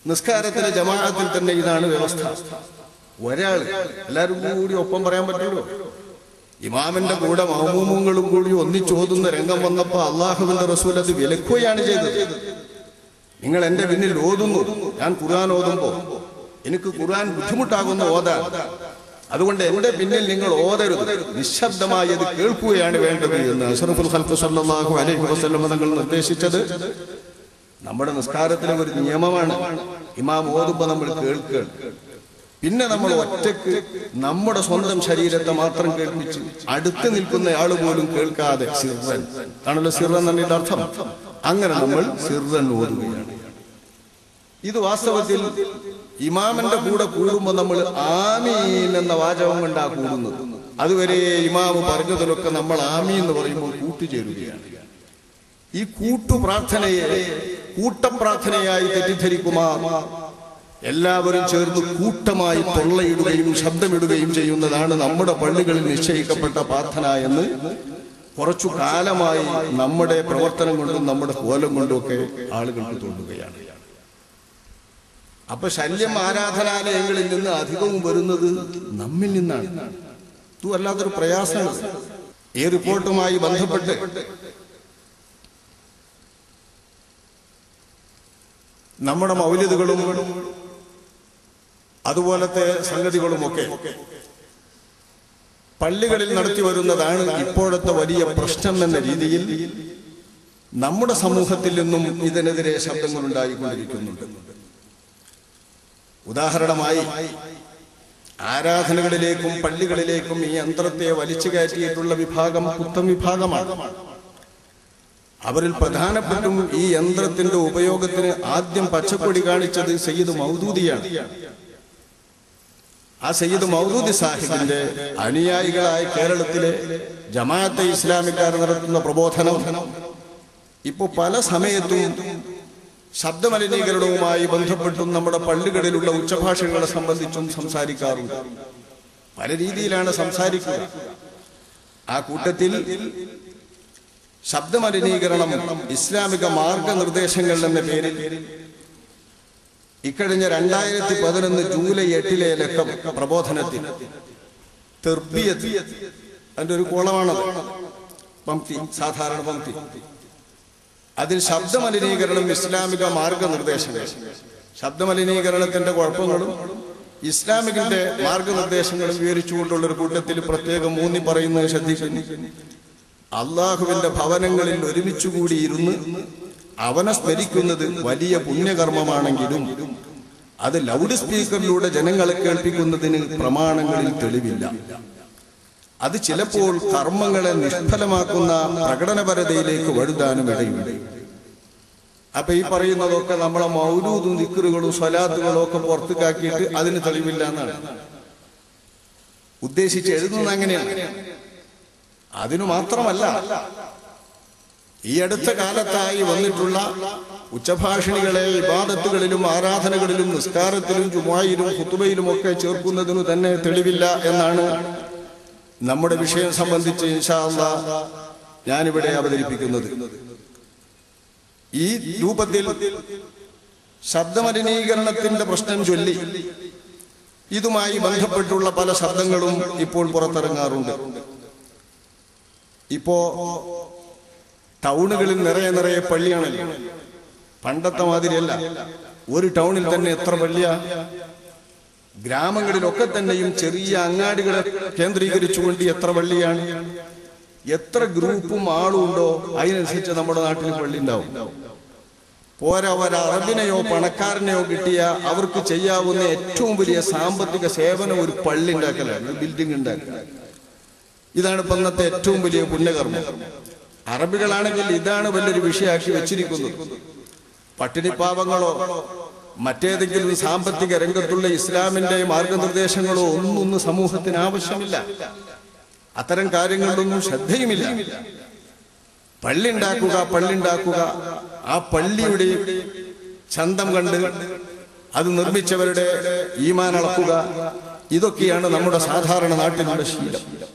നിസ്കാരത്തിലെ ജമാഅത്തിൽ തന്നെ ഇതാണ് വ്യവസ്ഥ. ഒരാൾ എല്ലാവരും കൂടി ഒപ്പം പറയാൻ പറ്റുള്ളൂ ഇമാമിന്റെ കൂടെ മഹമൂമുകളും കൂടി ഒന്നിച്ചോതുന്ന രംഗം വന്നപ്പോ അള്ളാഹുവിന്റെ റസൂൽ അത് വിലക്കുകയാണ് ചെയ്തത്. നിങ്ങൾ എന്റെ പിന്നിൽ ഓതുന്നു. ഞാൻ ഖുർആൻ ഓതുമ്പോ എനിക്ക് ഖുർആൻ ബുദ്ധിമുട്ടാകുന്ന ഓതാൻ. അതുകൊണ്ട് എന്റെ പിന്നിൽ നിങ്ങൾ ഓതരുത്. നിശബ്ദമായി അത് കേൾക്കുകയാണ് വേണ്ടത് എന്ന് അഷറഫുൽ സല്ലല്ലാഹു അലൈഹി വസല്ലം തങ്ങൾ നിർദ്ദേശിച്ചത് നമ്മുടെ നിസ്കാരത്തിലെ ഒരു നിയമമാണ്. ഇമാം ഓതുമ്പോ നമ്മൾ കേൾക്കുക പിന്നെ നമ്മൾ ഒറ്റയ്ക്ക് നമ്മുടെ സ്വന്തം ശരീരത്തെ മാത്രം കേൾപ്പിച്ച് അടുത്ത് നിൽക്കുന്ന ആൾ പോലും കേൾക്കാതെ സിർവൻ ആണല്ലോ സിർവൻ എന്നതിന്റെ അർത്ഥം. അങ്ങനെ നമ്മൾ സിർദൻ ഓതുകയാണ്. ഇത് വാസ്തവത്തിൽ ഇമാമിന്റെ കൂടെ കൂടുമ്പോൾ നമ്മൾ ആമീൻ എന്ന വാചകം കൊണ്ടാ കൂടുന്നത്. അതുവരെ ഇമാമ് പറഞ്ഞതിലൊക്കെ നമ്മൾ ആമീൻ എന്ന് പറയുമ്പോൾ കൂട്ടുചേരുകയാണ്. ഈ കൂട്ടു പ്രാർത്ഥനയെ കൂട്ടപ്രാർത്ഥനയായി തെറ്റിദ്ധരിക്കുമാ. എല്ലാവരും ചേർന്ന് കൂട്ടമായി തൊള്ളയിടുകയും ശബ്ദമിടുകയും ചെയ്യുന്നതാണ് നമ്മുടെ പള്ളികളിൽ നിശ്ചയിക്കപ്പെട്ട പ്രാർത്ഥന എന്ന് കുറച്ചു കാലമായി നമ്മുടെ പ്രവർത്തനം കൊണ്ടും നമ്മുടെ കോലം കൊണ്ടും ഒക്കെ ആളുകൾക്ക് തോന്നുകയാണ്. അപ്പൊ ശല്യം ആരാധനാലയങ്ങളിൽ നിന്ന് അധികവും വരുന്നത് നമ്മിൽ നിന്നാണ്. ഇത് വല്ലാത്തൊരു പ്രയാസമാണ്. ഈ റിപ്പോർട്ടുമായി ബന്ധപ്പെട്ട് നമ്മുടെ മൗലിദുകളും അതുപോലത്തെ സംഗതികളുമൊക്കെ പള്ളികളിൽ നടത്തി വരുന്നതാണ് ഇപ്പോഴത്തെ വലിയ പ്രശ്നം എന്ന രീതിയിൽ നമ്മുടെ സമൂഹത്തിൽ നിന്നും ഇതിനെതിരെ ശബ്ദങ്ങൾ ഉണ്ടായിക്കൊണ്ടിരിക്കുന്നുണ്ട്. ഉദാഹരണമായി ആരാധനകളിലേക്കും പള്ളികളിലേക്കും ഈ യന്ത്രത്തെ വലിച്ചു കയറ്റിയിട്ടുള്ള വിഭാഗം പുത്തം വിഭാഗമാണ്. അവരിൽ പ്രധാനപ്പെട്ടും ഈ യന്ത്രത്തിന്റെ ഉപയോഗത്തിന് ആദ്യം പച്ചക്കൊടി കാണിച്ചത് സയ്യിദ് മൗദൂദിയാണ്. ആ സയ്യിദ് മൗദൂദി സാഹിബിന്റെ അനുയായികളായ കേരളത്തിലെ ജമാഅത്തെ ഇസ്ലാമിക്കാർ നടത്തുന്ന പ്രബോധനം ഇപ്പോൾ പല സമയത്തും ശബ്ദമലിനീകരണവുമായി ബന്ധപ്പെട്ടും നമ്മുടെ പള്ളികളിലുള്ള ഉച്ചഭാഷകളെ സംബന്ധിച്ചും സംസാരിക്കാറുണ്ട്. പല രീതിയിലാണ് സംസാരിക്കുക. ആ കൂട്ടത്തിൽ ശബ്ദമലിനീകരണം ഇസ്ലാമിക മാർഗനിർദ്ദേശങ്ങൾ എന്ന പേരിൽ ഇക്കഴിഞ്ഞ രണ്ടായിരത്തി പതിനൊന്ന് ജൂലൈ എട്ടിലെ ലക്കം പ്രബോധനത്തിൽ അതിന്റെ ഒരു കോളമാണത്. പംക്തി സാധാരണ പംക്തി. അതിൽ ശബ്ദമലിനീകരണം ഇസ്ലാമിക മാർഗനിർദ്ദേശങ്ങൾ. ശബ്ദമലിനീകരണത്തിന്റെ കുഴപ്പങ്ങളും ഇസ്ലാമികിന്റെ മാർഗനിർദ്ദേശങ്ങളും വിവരിച്ചുകൊണ്ടുള്ള ഒരു കൂട്ടത്തിൽ പ്രത്യേകം ഊന്നി പറയുന്നത് ശ്രദ്ധിക്കുന്നു. അള്ളാഹുവിന്റെ ഭവനങ്ങളിൽ ഒരുമിച്ചുകൂടി ഇരുന്ന് അവനെ സ്മരിക്കുന്നത് വലിയ പുണ്യകർമ്മമാണെങ്കിലും അത് ലൗഡ് സ്പീക്കറിലൂടെ ജനങ്ങളെ കേൾപ്പിക്കുന്നതിന് പ്രമാണങ്ങളിൽ തെളിവില്ല. അത് ചിലപ്പോൾ കർമ്മങ്ങളെ നിഷ്ഫലമാക്കുന്ന പ്രകടനപരതയിലേക്ക് വഴുതാനും ഇടയുണ്ട്. അപ്പൊ ഈ പറയുന്നതൊക്കെ നമ്മളെ മൗലൂദും ദിക്കറുകളും സ്വലാത്തുകളും ഒക്കെ പുറത്തുകാക്കിയിട്ട് അതിന് തെളിവില്ല എന്നാണ്. ഉദ്ദേശിച്ച് എഴുതുന്നത് അങ്ങനെയാണ്. അതിനു മാത്രമല്ല ഈ അടുത്ത കാലത്തായി വന്നിട്ടുള്ള ഉച്ചഭാഷിണികളെ ഇബാദത്തുകളിലും ആരാധനകളിലും നിസ്കാരത്തിലും ജുമായിലും കുത്തുബയിലും ഒക്കെ ചേർക്കുന്നതിനു തന്നെ തെളിവില്ല എന്നാണ് നമ്മുടെ വിഷയം സംബന്ധിച്ച് ഞാനിവിടെ അവതരിപ്പിക്കുന്നത്. ഈ രൂപത്തിൽ ശബ്ദമലിനീകരണത്തിന്റെ പ്രശ്നം ചൊല്ലി ഇതുമായി ബന്ധപ്പെട്ടുള്ള പല ശബ്ദങ്ങളും ഇപ്പോൾ പുറത്തിറങ്ങാറുണ്ട്. ഇപ്പോ ടൗണുകളിൽ നിറയെ നിറയെ പള്ളിയാണല്ലോ. പണ്ടത്തെ മാതിരിയല്ല. ഒരു ടൗണിൽ തന്നെ എത്ര പള്ളിയാ? ഗ്രാമങ്ങളിലൊക്കെ തന്നെയും ചെറിയ അങ്ങാടികളെ കേന്ദ്രീകരിച്ചുകൊണ്ട് എത്ര പള്ളിയാണ്? എത്ര ഗ്രൂപ്പും ആളും ഉണ്ടോ? അതിനനുസരിച്ച് നമ്മുടെ നാട്ടിൽ പള്ളി ഉണ്ടാവും. പോരാ ഒരു അറബിനെയോ പണക്കാരനെയോ കിട്ടിയ അവർക്ക് ചെയ്യാവുന്ന ഏറ്റവും വലിയ സാമ്പത്തിക സേവനം ഒരു പള്ളി ഉണ്ടാക്കലാണ് ബിൽഡിംഗ് ഉണ്ടാക്കലാണ്. ഇതാണ് ഇപ്പൊ ഏറ്റവും വലിയ പുണ്യകർമ്മം. അറബികളാണെങ്കിൽ ഇതാണ് വലിയൊരു വിഷയമാക്കി വെച്ചിരിക്കുന്നത്. പട്ടിണിപ്പാവങ്ങളോ മറ്റേതെങ്കിലും സാമ്പത്തിക രംഗത്തുള്ള ഇസ്ലാമിന്റെ മാർഗനിർദ്ദേശങ്ങളോ ഒന്നൊന്നും സമൂഹത്തിന് ആവശ്യമില്ല. അത്തരം കാര്യങ്ങളിലൊന്നും ശ്രദ്ധയുമില്ല. പള്ളി ഉണ്ടാക്കുക പള്ളി ഉണ്ടാക്കുക. ആ പള്ളിയുടെ ചന്തം കണ്ട് അത് നിർമ്മിച്ചവരുടെ ഈമാൻ അളക്കുക. ഇതൊക്കെയാണ് നമ്മുടെ സാധാരണ നാട്ടിലുള്ള ശീലം.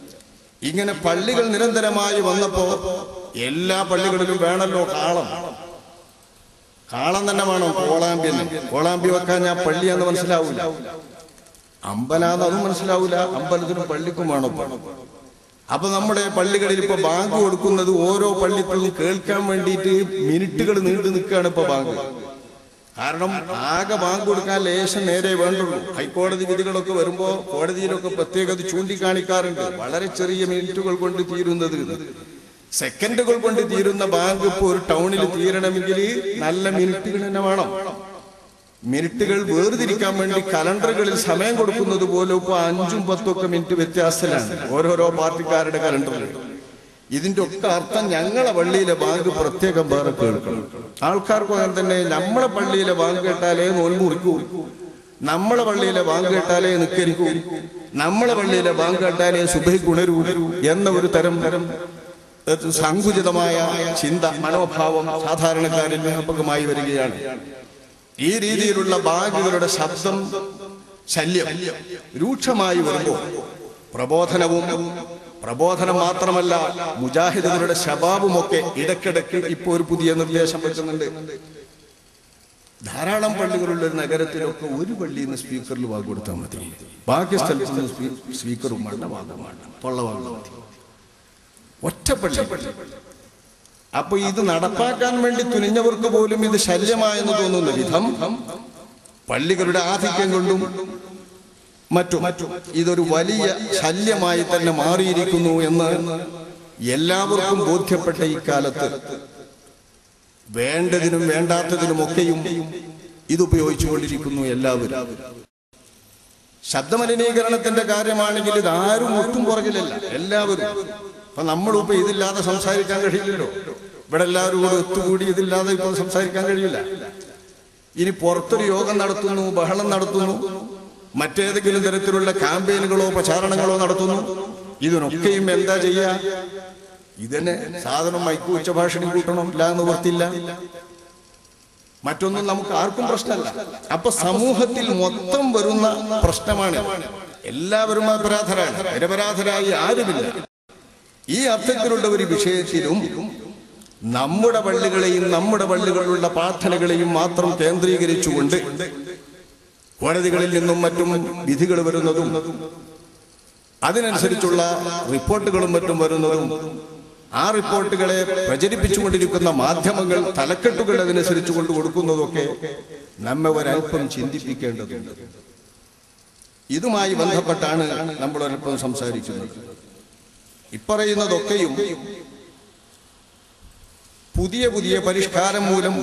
ഇങ്ങനെ പള്ളികൾ നിരന്തരമായി വന്നപ്പോ എല്ലാ പള്ളികളിലും വേണമല്ലോ കാളം. കാളം തന്നെ വേണം? കോളാമ്പി എന്ന് കോളാമ്പി വെക്കാൻ ഞാൻ പള്ളിയാന്ന് മനസ്സിലാവൂല. അമ്പലാന്ന് അതും മനസ്സിലാവൂല. അമ്പലത്തിനും പള്ളിക്കും വേണം. അപ്പൊ നമ്മുടെ പള്ളികളിൽ ഇപ്പൊ ബാങ്ക് കൊടുക്കുന്നത് ഓരോ പള്ളിക്കും കേൾക്കാൻ വേണ്ടിയിട്ട് മിനിറ്റുകൾ നീണ്ടു നിൽക്കുകയാണ് ഇപ്പൊ ബാങ്ക്. കാരണം ആകെ ബാങ്ക് കൊടുക്കാൻ ലേശം നേരെ വേണ്ടുള്ളൂ. ഹൈക്കോടതി വിധികളൊക്കെ വരുമ്പോ കോടതിയിലൊക്കെ പ്രത്യേകത ചൂണ്ടിക്കാണിക്കാറുണ്ട്. വളരെ ചെറിയ മിനിറ്റുകൾ കൊണ്ട് തീരുന്നത്. സെക്കൻഡുകൾ കൊണ്ട് തീരുന്ന ബാങ്ക് ഇപ്പൊ ഒരു ടൗണിൽ തീരണമെങ്കിൽ നല്ല മിനിറ്റുകൾ തന്നെ വേണം. മിനിറ്റുകൾ വേർതിരിക്കാൻ വേണ്ടി കലണ്ടറുകളിൽ സമയം കൊടുക്കുന്നത് പോലെ ഇപ്പൊ അഞ്ചും പത്തും ഒക്കെ മിനിറ്റ് വ്യത്യാസത്തിലാണ്. ഓരോരോ പാർട്ടിക്കാരുടെ കലണ്ടറിൽ. ഇതിന്റെ ഒക്കെ അർത്ഥം ഞങ്ങളെ പള്ളിയിലെ ബാങ്ക് പ്രത്യേകം വേറെ കേൾക്കണം. ആൾക്കാർക്കും അങ്ങനെ തന്നെ നമ്മളെ പള്ളിയിലെ ബാങ്ക് കേട്ടാലേ നോൽമ്പ് മുറിക്കൂ. നമ്മളെ പള്ളിയിലെ ബാങ്ക് കേട്ടാലേ നിക്കരിക്കൂ. നമ്മളെ പള്ളിയിലെ ബാങ്ക് കേട്ടാലേ സുബഹിക്ക് ഉണരൂ എന്ന ഒരു തരം തരം സങ്കുചിതമായ ചിന്ത മനോഭാവം സാധാരണക്കാരിൽ വ്യാപകമായി വരികയാണ്. ഈ രീതിയിലുള്ള ബാഗുകളുടെ ശബ്ദം ശല്യം രൂക്ഷമായി വരുമ്പോൾ പ്രബോധനവും പ്രബോധനം മാത്രമല്ല മുജാഹിദുകളുടെ ശബാബുമൊക്കെ ഇടക്കിടക്ക് ഇപ്പോൾ ഒരു പുതിയ നിർദ്ദേശം വെക്കുന്നുണ്ട്. ധാരാളം പള്ളികളുള്ള ഒരു നഗരത്തിലൊക്കെ ഒരു പള്ളിയിൽ നിന്ന് സ്പീക്കറിൽ വാക്ക് കൊടുത്താൽ മതി. ബാക്കി സ്ഥലത്ത് നിന്ന് സ്പീക്കറും വേണ്ട വാങ്ങാൻ മതി ഒറ്റ പള്ളി അപ്പൊ ഇത് നടപ്പാക്കാൻ വേണ്ടി തുനിഞ്ഞവർക്ക് പോലും ഇത് ശല്യമായെന്ന് തോന്നുന്ന വിധം പള്ളികളുടെ ആധിക്യം കൊണ്ടും മറ്റും ഇതൊരു വലിയ ശല്യമായി തന്നെ മാറിയിരിക്കുന്നു എന്ന് എല്ലാവർക്കും ബോധ്യപ്പെട്ട ഈ കാലത്ത് വേണ്ടതിനും വേണ്ടാത്തതിനുമൊക്കെയും ഇത് ഉപയോഗിച്ചുകൊണ്ടിരിക്കുന്നു എല്ലാവരും. ശബ്ദമലിനീകരണത്തിന്റെ കാര്യമാണെങ്കിൽ ഇത് ആരും ഒട്ടും പുറകിലല്ല. എല്ലാവരും. അപ്പൊ നമ്മളിപ്പോ ഇതില്ലാതെ സംസാരിക്കാൻ കഴിയില്ലല്ലോ. ഇവിടെ എല്ലാവരും കൂടെ ഒത്തുകൂടി ഇതില്ലാതെ ഇപ്പൊ സംസാരിക്കാൻ കഴിയില്ല. ഇനി പുറത്തൊരു യോഗം നടത്തുന്നു ബഹളം നടത്തുന്നു മറ്റേതെങ്കിലും തരത്തിലുള്ള ക്യാമ്പയിനുകളോ പ്രചാരണങ്ങളോ നടത്തുന്നു. ഇതിനൊക്കെയും എന്താ ചെയ്യാ? ഇതിനെ സാധനം മൈക്ക് ഉച്ചഭാഷണം കൂട്ടണം ഇല്ല എന്ന് മറ്റൊന്നും നമുക്ക് ആർക്കും പ്രശ്നമല്ല. അപ്പൊ സമൂഹത്തിൽ മൊത്തം വരുന്ന പ്രശ്നമാണ്. എല്ലാവരും അപരാധരാണ്. നിരപരാധരായി ആരുമില്ല. ഈ അർത്ഥത്തിലുള്ള ഒരു വിഷയത്തിലും നമ്മുടെ പള്ളികളെയും നമ്മുടെ പള്ളികളിലുള്ള പ്രാർത്ഥനകളെയും മാത്രം കേന്ദ്രീകരിച്ചുകൊണ്ട് കോടതികളിൽ നിന്നും മറ്റും വിധികൾ വരുന്നതും അതിനനുസരിച്ചുള്ള റിപ്പോർട്ടുകളും മറ്റും വരുന്നതും ആ റിപ്പോർട്ടുകളെ പ്രചരിപ്പിച്ചുകൊണ്ടിരിക്കുന്ന മാധ്യമങ്ങൾ തലക്കെട്ടുകൾ അതിനനുസരിച്ച് കൊണ്ട് കൊടുക്കുന്നതൊക്കെ നമ്മെ ഒരല്പം ചിന്തിപ്പിക്കേണ്ടതുണ്ട്. ഇതുമായി ബന്ധപ്പെട്ടാണ് നമ്മൾ സംസാരിക്കുന്നത്. ഇപ്പറയുന്നതൊക്കെയും പുതിയ പുതിയ പരിഷ്കാരം മൂലം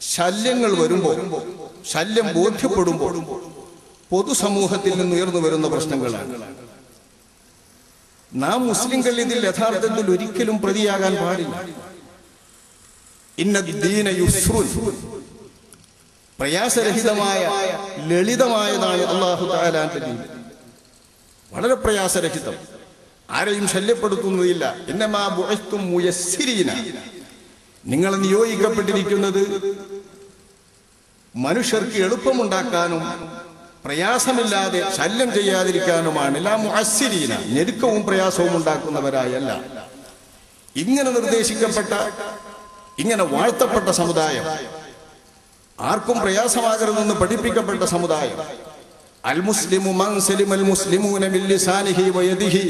ശല്യങ്ങൾ വരുമ്പോൾ ശല്യം ബോധ്യപ്പെടുമ്പോൾ പൊതുസമൂഹത്തിൽ നിന്ന് ഉയർന്നു വരുന്ന പ്രശ്നങ്ങളാണ്. നാം മുസ്ലിംകൾ ഇതിൽ യഥാർത്ഥത്തിൽ ഒരിക്കലും പ്രതിയാകാൻ പാടില്ല. ഇന്ന ദീന യുസ്രുൻ പ്രയാസരഹിതമായ ലളിതമായതാണ് അള്ളാഹു താലാന്റെ വളരെ പ്രയാസരഹിതം. ആരെയും ശല്യപ്പെടുത്തുന്നതില്ല. എന്നമാ ബുഴത്തും മുയസ്സിരീന. നിങ്ങൾ നിയോഗിക്കപ്പെട്ടിരിക്കുന്നത് മനുഷ്യർക്ക് എളുപ്പമുണ്ടാക്കാനും പ്രയാസമില്ലാതെ ശല്യം ചെയ്യാതിരിക്കാനുമാണ്. എല്ലാ മുഅസ്സിരീന. ഞെരുക്കവും പ്രയാസവും ഉണ്ടാക്കുന്നവരായല്ല. ഇങ്ങനെ നിർദ്ദേശിക്കപ്പെട്ട ഇങ്ങനെ വാഴ്ത്തപ്പെട്ട സമുദായം ആർക്കും പ്രയാസമാകരുതെന്ന് പഠിപ്പിക്കപ്പെട്ട സമുദായം അൽ മുസ്ലിമു മൻ സലിമൽ മുസ്ലിമൂന മില്ലിസാനിഹി വയദിഹി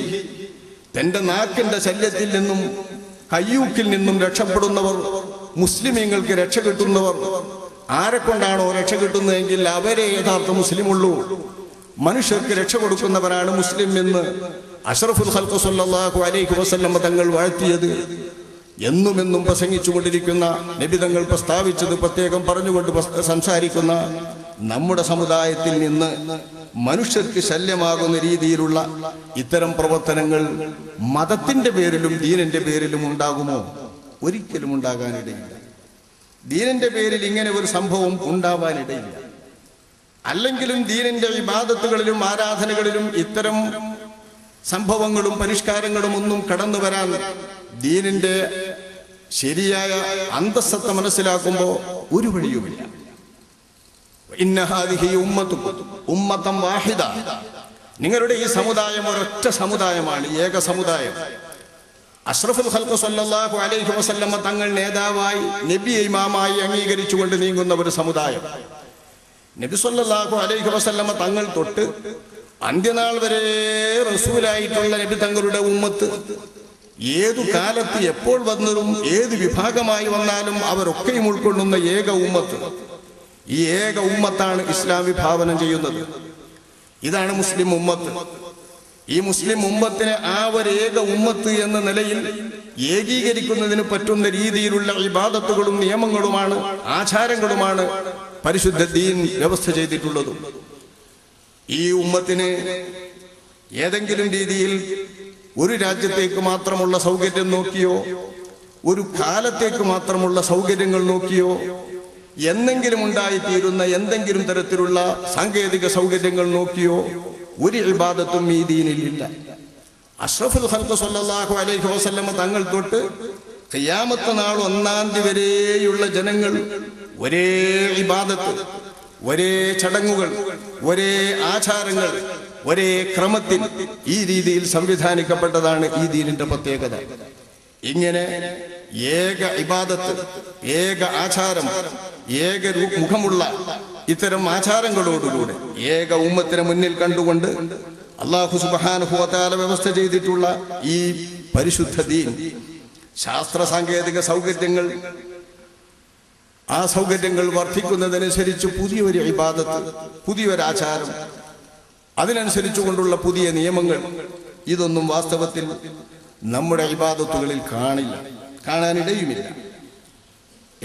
തന്റെ നാക്കിന്റെ ശല്യത്തിൽ നിന്നും കയ്യൂക്കിൽ നിന്നും രക്ഷപ്പെടുന്നവർ മുസ്ലിമീങ്ങൾക്ക് രക്ഷ കിട്ടുന്നവർ ആരെ കൊണ്ടാണോ രക്ഷ കിട്ടുന്നതെങ്കിൽ അവരെ യഥാർത്ഥ മുസ്ലിമുള്ളൂ. മനുഷ്യർക്ക് രക്ഷ കൊടുക്കുന്നവരാണ് മുസ്ലിം എന്ന് അഷറഫുൽ ഹൽക്കു സല്ലല്ലാഹു അലൈഹി വസല്ലം തങ്ങൾ വാഴ്ത്തിയത്. എന്നുമെന്നും എന്നും പ്രസംഗിച്ചുകൊണ്ടിരിക്കുന്ന നബിതങ്ങൾ പ്രസ്താവിച്ചത് പ്രത്യേകം പറഞ്ഞുകൊണ്ട് സംസാരിക്കുന്ന നമ്മുടെ സമുദായത്തിൽ നിന്ന് മനുഷ്യർക്ക് ശല്യമാകുന്ന രീതിയിലുള്ള ഇത്തരം പ്രവർത്തനങ്ങൾ മതത്തിന്റെ പേരിലും ദീനന്റെ പേരിലും ഉണ്ടാകുമോ? ഒരിക്കലും ഉണ്ടാകാനിടയില്ല. ദീനന്റെ പേരിൽ ഇങ്ങനെ ഒരു സംഭവം ഉണ്ടാവാനിടയില്ല. അല്ലെങ്കിലും ദീനന്റെ വിവാദത്തുകളിലും ആരാധനകളിലും ഇത്തരം സംഭവങ്ങളും പരിഷ്കാരങ്ങളും ഒന്നും കടന്നു വരാൻ ദീനിന്റെ ശരിയായ അന്തസ്സത്ത മനസ്സിലാക്കുമ്പോൾ ഒരു വഴിയുമില്ല. ഉമ്മത്തം വാഹിദ. നിങ്ങളുടെ ഈ സമുദായം ഒരൊറ്റ സമുദായമാണ് ഏക സമുദായം. അഷ്റഫുൽ ഹൽക്കു സല്ലാഹു അലൈഹി വസല്ലമ്മ തങ്ങൾ നേതാവായി നബി ഇമാമായി അംഗീകരിച്ചുകൊണ്ട് നീങ്ങുന്ന ഒരു സമുദായം. നബി സല്ലാഹു അലൈഹി വസല്ലമ്മ തങ്ങൾ തൊട്ട് അന്ത്യനാൾ വരെ റസൂലായിട്ടുള്ള നബി തങ്ങളുടെ ഉമ്മത്ത് ഏതു കാലത്ത് എപ്പോൾ വന്നതും ഏത് വിഭാഗമായി വന്നാലും അവരൊക്കെയും ഉൾക്കൊള്ളുന്ന ഏക ഉമ്മത്ത്. ഈ ഏക ഉമ്മത്താണ് ഇസ്ലാം വിഭാവനം ചെയ്യുന്നത്. ഇതാണ് മുസ്ലിം ഉമ്മത്ത്. ഈ മുസ്ലിം ഉമ്മത്തിനെ ആ ഒരു ഏക ഉമ്മത്ത് എന്ന നിലയിൽ ഏകീകരിക്കുന്നതിന് പറ്റുന്ന രീതിയിലുള്ള ഇബാദത്തുകളും നിയമങ്ങളുമാണ് ആചാരങ്ങളുമാണ് പരിശുദ്ധ ദീൻ വ്യവസ്ഥ ചെയ്തിട്ടുള്ളത്. ഈ ഉമ്മത്തിന് ഏതെങ്കിലും രീതിയിൽ ഒരു രാജ്യത്തേക്ക് മാത്രമുള്ള സൗകര്യം നോക്കിയോ ഒരു കാലത്തേക്ക് മാത്രമുള്ള സൗകര്യങ്ങൾ നോക്കിയോ എന്തെങ്കിലും ഉണ്ടായിത്തീരുന്ന എന്തെങ്കിലും തരത്തിലുള്ള സാങ്കേതിക സൗകര്യങ്ങൾ നോക്കിയോ ഒരു ഇബാദത്തും ഈ ദീനിലില്ല അഷ്റഫുൽ ഹൽക്ക് സല്ലല്ലാഹു അലൈഹി വസല്ലമ തങ്ങൾ തൊട്ട് ഖിയാമത്ത് നാൾ ഒന്നാം തീയതി വരെയുള്ള ജനങ്ങൾ ഒരേ ഇബാദത്ത് ഒരേ ചടങ്ങുകൾ ഒരേ ആചാരങ്ങൾ ഒരേ ക്രമത്തിൽ ഈ രീതിയിൽ സംവിധാനിക്കപ്പെട്ടതാണ് ഈ ദീനിന്റെ പ്രത്യേകത. ഇങ്ങനെ ഏക ഇബാദത്ത് ഏക ആചാരം ഏക മുഖമുള്ള ഇത്തരം ആചാരങ്ങളോടുകൂടെ ഏക ഉമ്മത്തിന് മുന്നിൽ കണ്ടുകൊണ്ട് അള്ളാഹു സുബാനുഭവത്താല വ്യവസ്ഥ ചെയ്തിട്ടുള്ള ഈ പരിശുദ്ധ ദീൻ ശാസ്ത്ര സാങ്കേതിക സൗകര്യങ്ങൾ ആ സൗകര്യങ്ങൾ വർദ്ധിക്കുന്നതനുസരിച്ച് പുതിയൊരു ഇബാദത്ത് പുതിയൊരാചാരം അതിനനുസരിച്ചുകൊണ്ടുള്ള പുതിയ നിയമങ്ങൾ ഇതൊന്നും വാസ്തവത്തിൽ നമ്മുടെ ഇബാദത്തുകളിൽ കാണില്ല കാണാനിടയുമില്ല.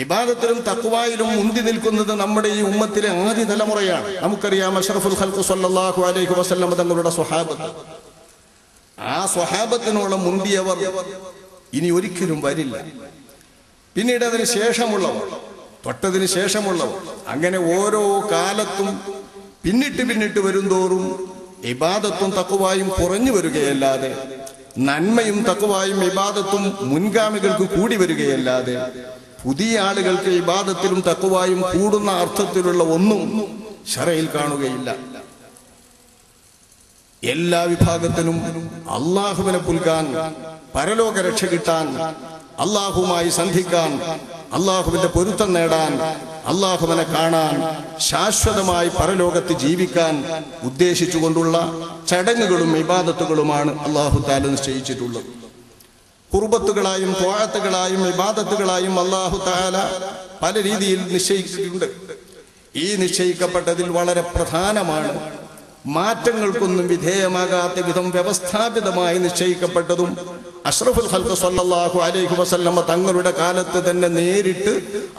ഇബാദത്തിലും തക്കുവായിലും മുന്തി നിൽക്കുന്നത് നമ്മുടെ ഈ ഉമ്മത്തിലെ ആദ്യ തലമുറയാണ്. നമുക്കറിയാം അഷറഫുൽ ഖൽഖു സല്ലല്ലാഹു അലൈഹി വസല്ലം തങ്ങളുടെ സ്വഹാബത്ത്. ആ സ്വഹാബത്തിനോളം മുന്തിയവർ ഇനി ഒരിക്കലും വരില്ല. പിന്നീട് അതിന് ശേഷമുള്ളവർ തൊട്ടതിന് ശേഷമുള്ളവർ അങ്ങനെ ഓരോ കാലത്തും പിന്നിട്ട് പിന്നിട്ട് വരുംതോറും ഇബാദത്തും തക്കുവായും കുറഞ്ഞു വരികയല്ലാതെ നന്മയും തക്കുവായും ഇബാദത്തും മുൻഗാമികൾക്ക് കൂടി വരികയല്ലാതെ പുതിയ ആളുകൾക്ക് ഇബാദത്തിലും തക്കുവായും കൂടുന്ന അർത്ഥത്തിലുള്ള ഒന്നും ഷറയിൽ കാണുകയില്ല. എല്ലാ വിഭാഗത്തിനും അള്ളാഹുവിനെ പുൽകാൻ പരലോക രക്ഷ കിട്ടാൻ അള്ളാഹുമായി സന്ധിക്കാൻ അള്ളാഹുവിന്റെ പൊരുത്തം നേടാൻ അള്ളാഹുവിനെ കാണാൻ ശാശ്വതമായി പരലോകത്ത് ജീവിക്കാൻ ഉദ്ദേശിച്ചുകൊണ്ടുള്ള ചടങ്ങുകളും വിവാദത്തുകളുമാണ് അള്ളാഹു താല നിശ്ചയിച്ചിട്ടുള്ളത്. കുർബത്തുകളായും തോഴത്തുകളായും വിവാദത്തുകളായും അള്ളാഹു താല പല രീതിയിൽ നിശ്ചയിച്ചിട്ടുണ്ട്. ഈ നിശ്ചയിക്കപ്പെട്ടതിൽ വളരെ പ്രധാനമാണ് മാറ്റങ്ങൾക്കൊന്നും വിധേയമാകാത്ത വിധം വ്യവസ്ഥാപിതമായി നിശ്ചയിക്കപ്പെട്ടതും അഷ്റഫുൽ ഹൽക്ക് സല്ലാഹു അലൈഹി വസല്ലമ്മ തങ്ങളുടെ കാലത്ത് തന്നെ നേരിട്ട്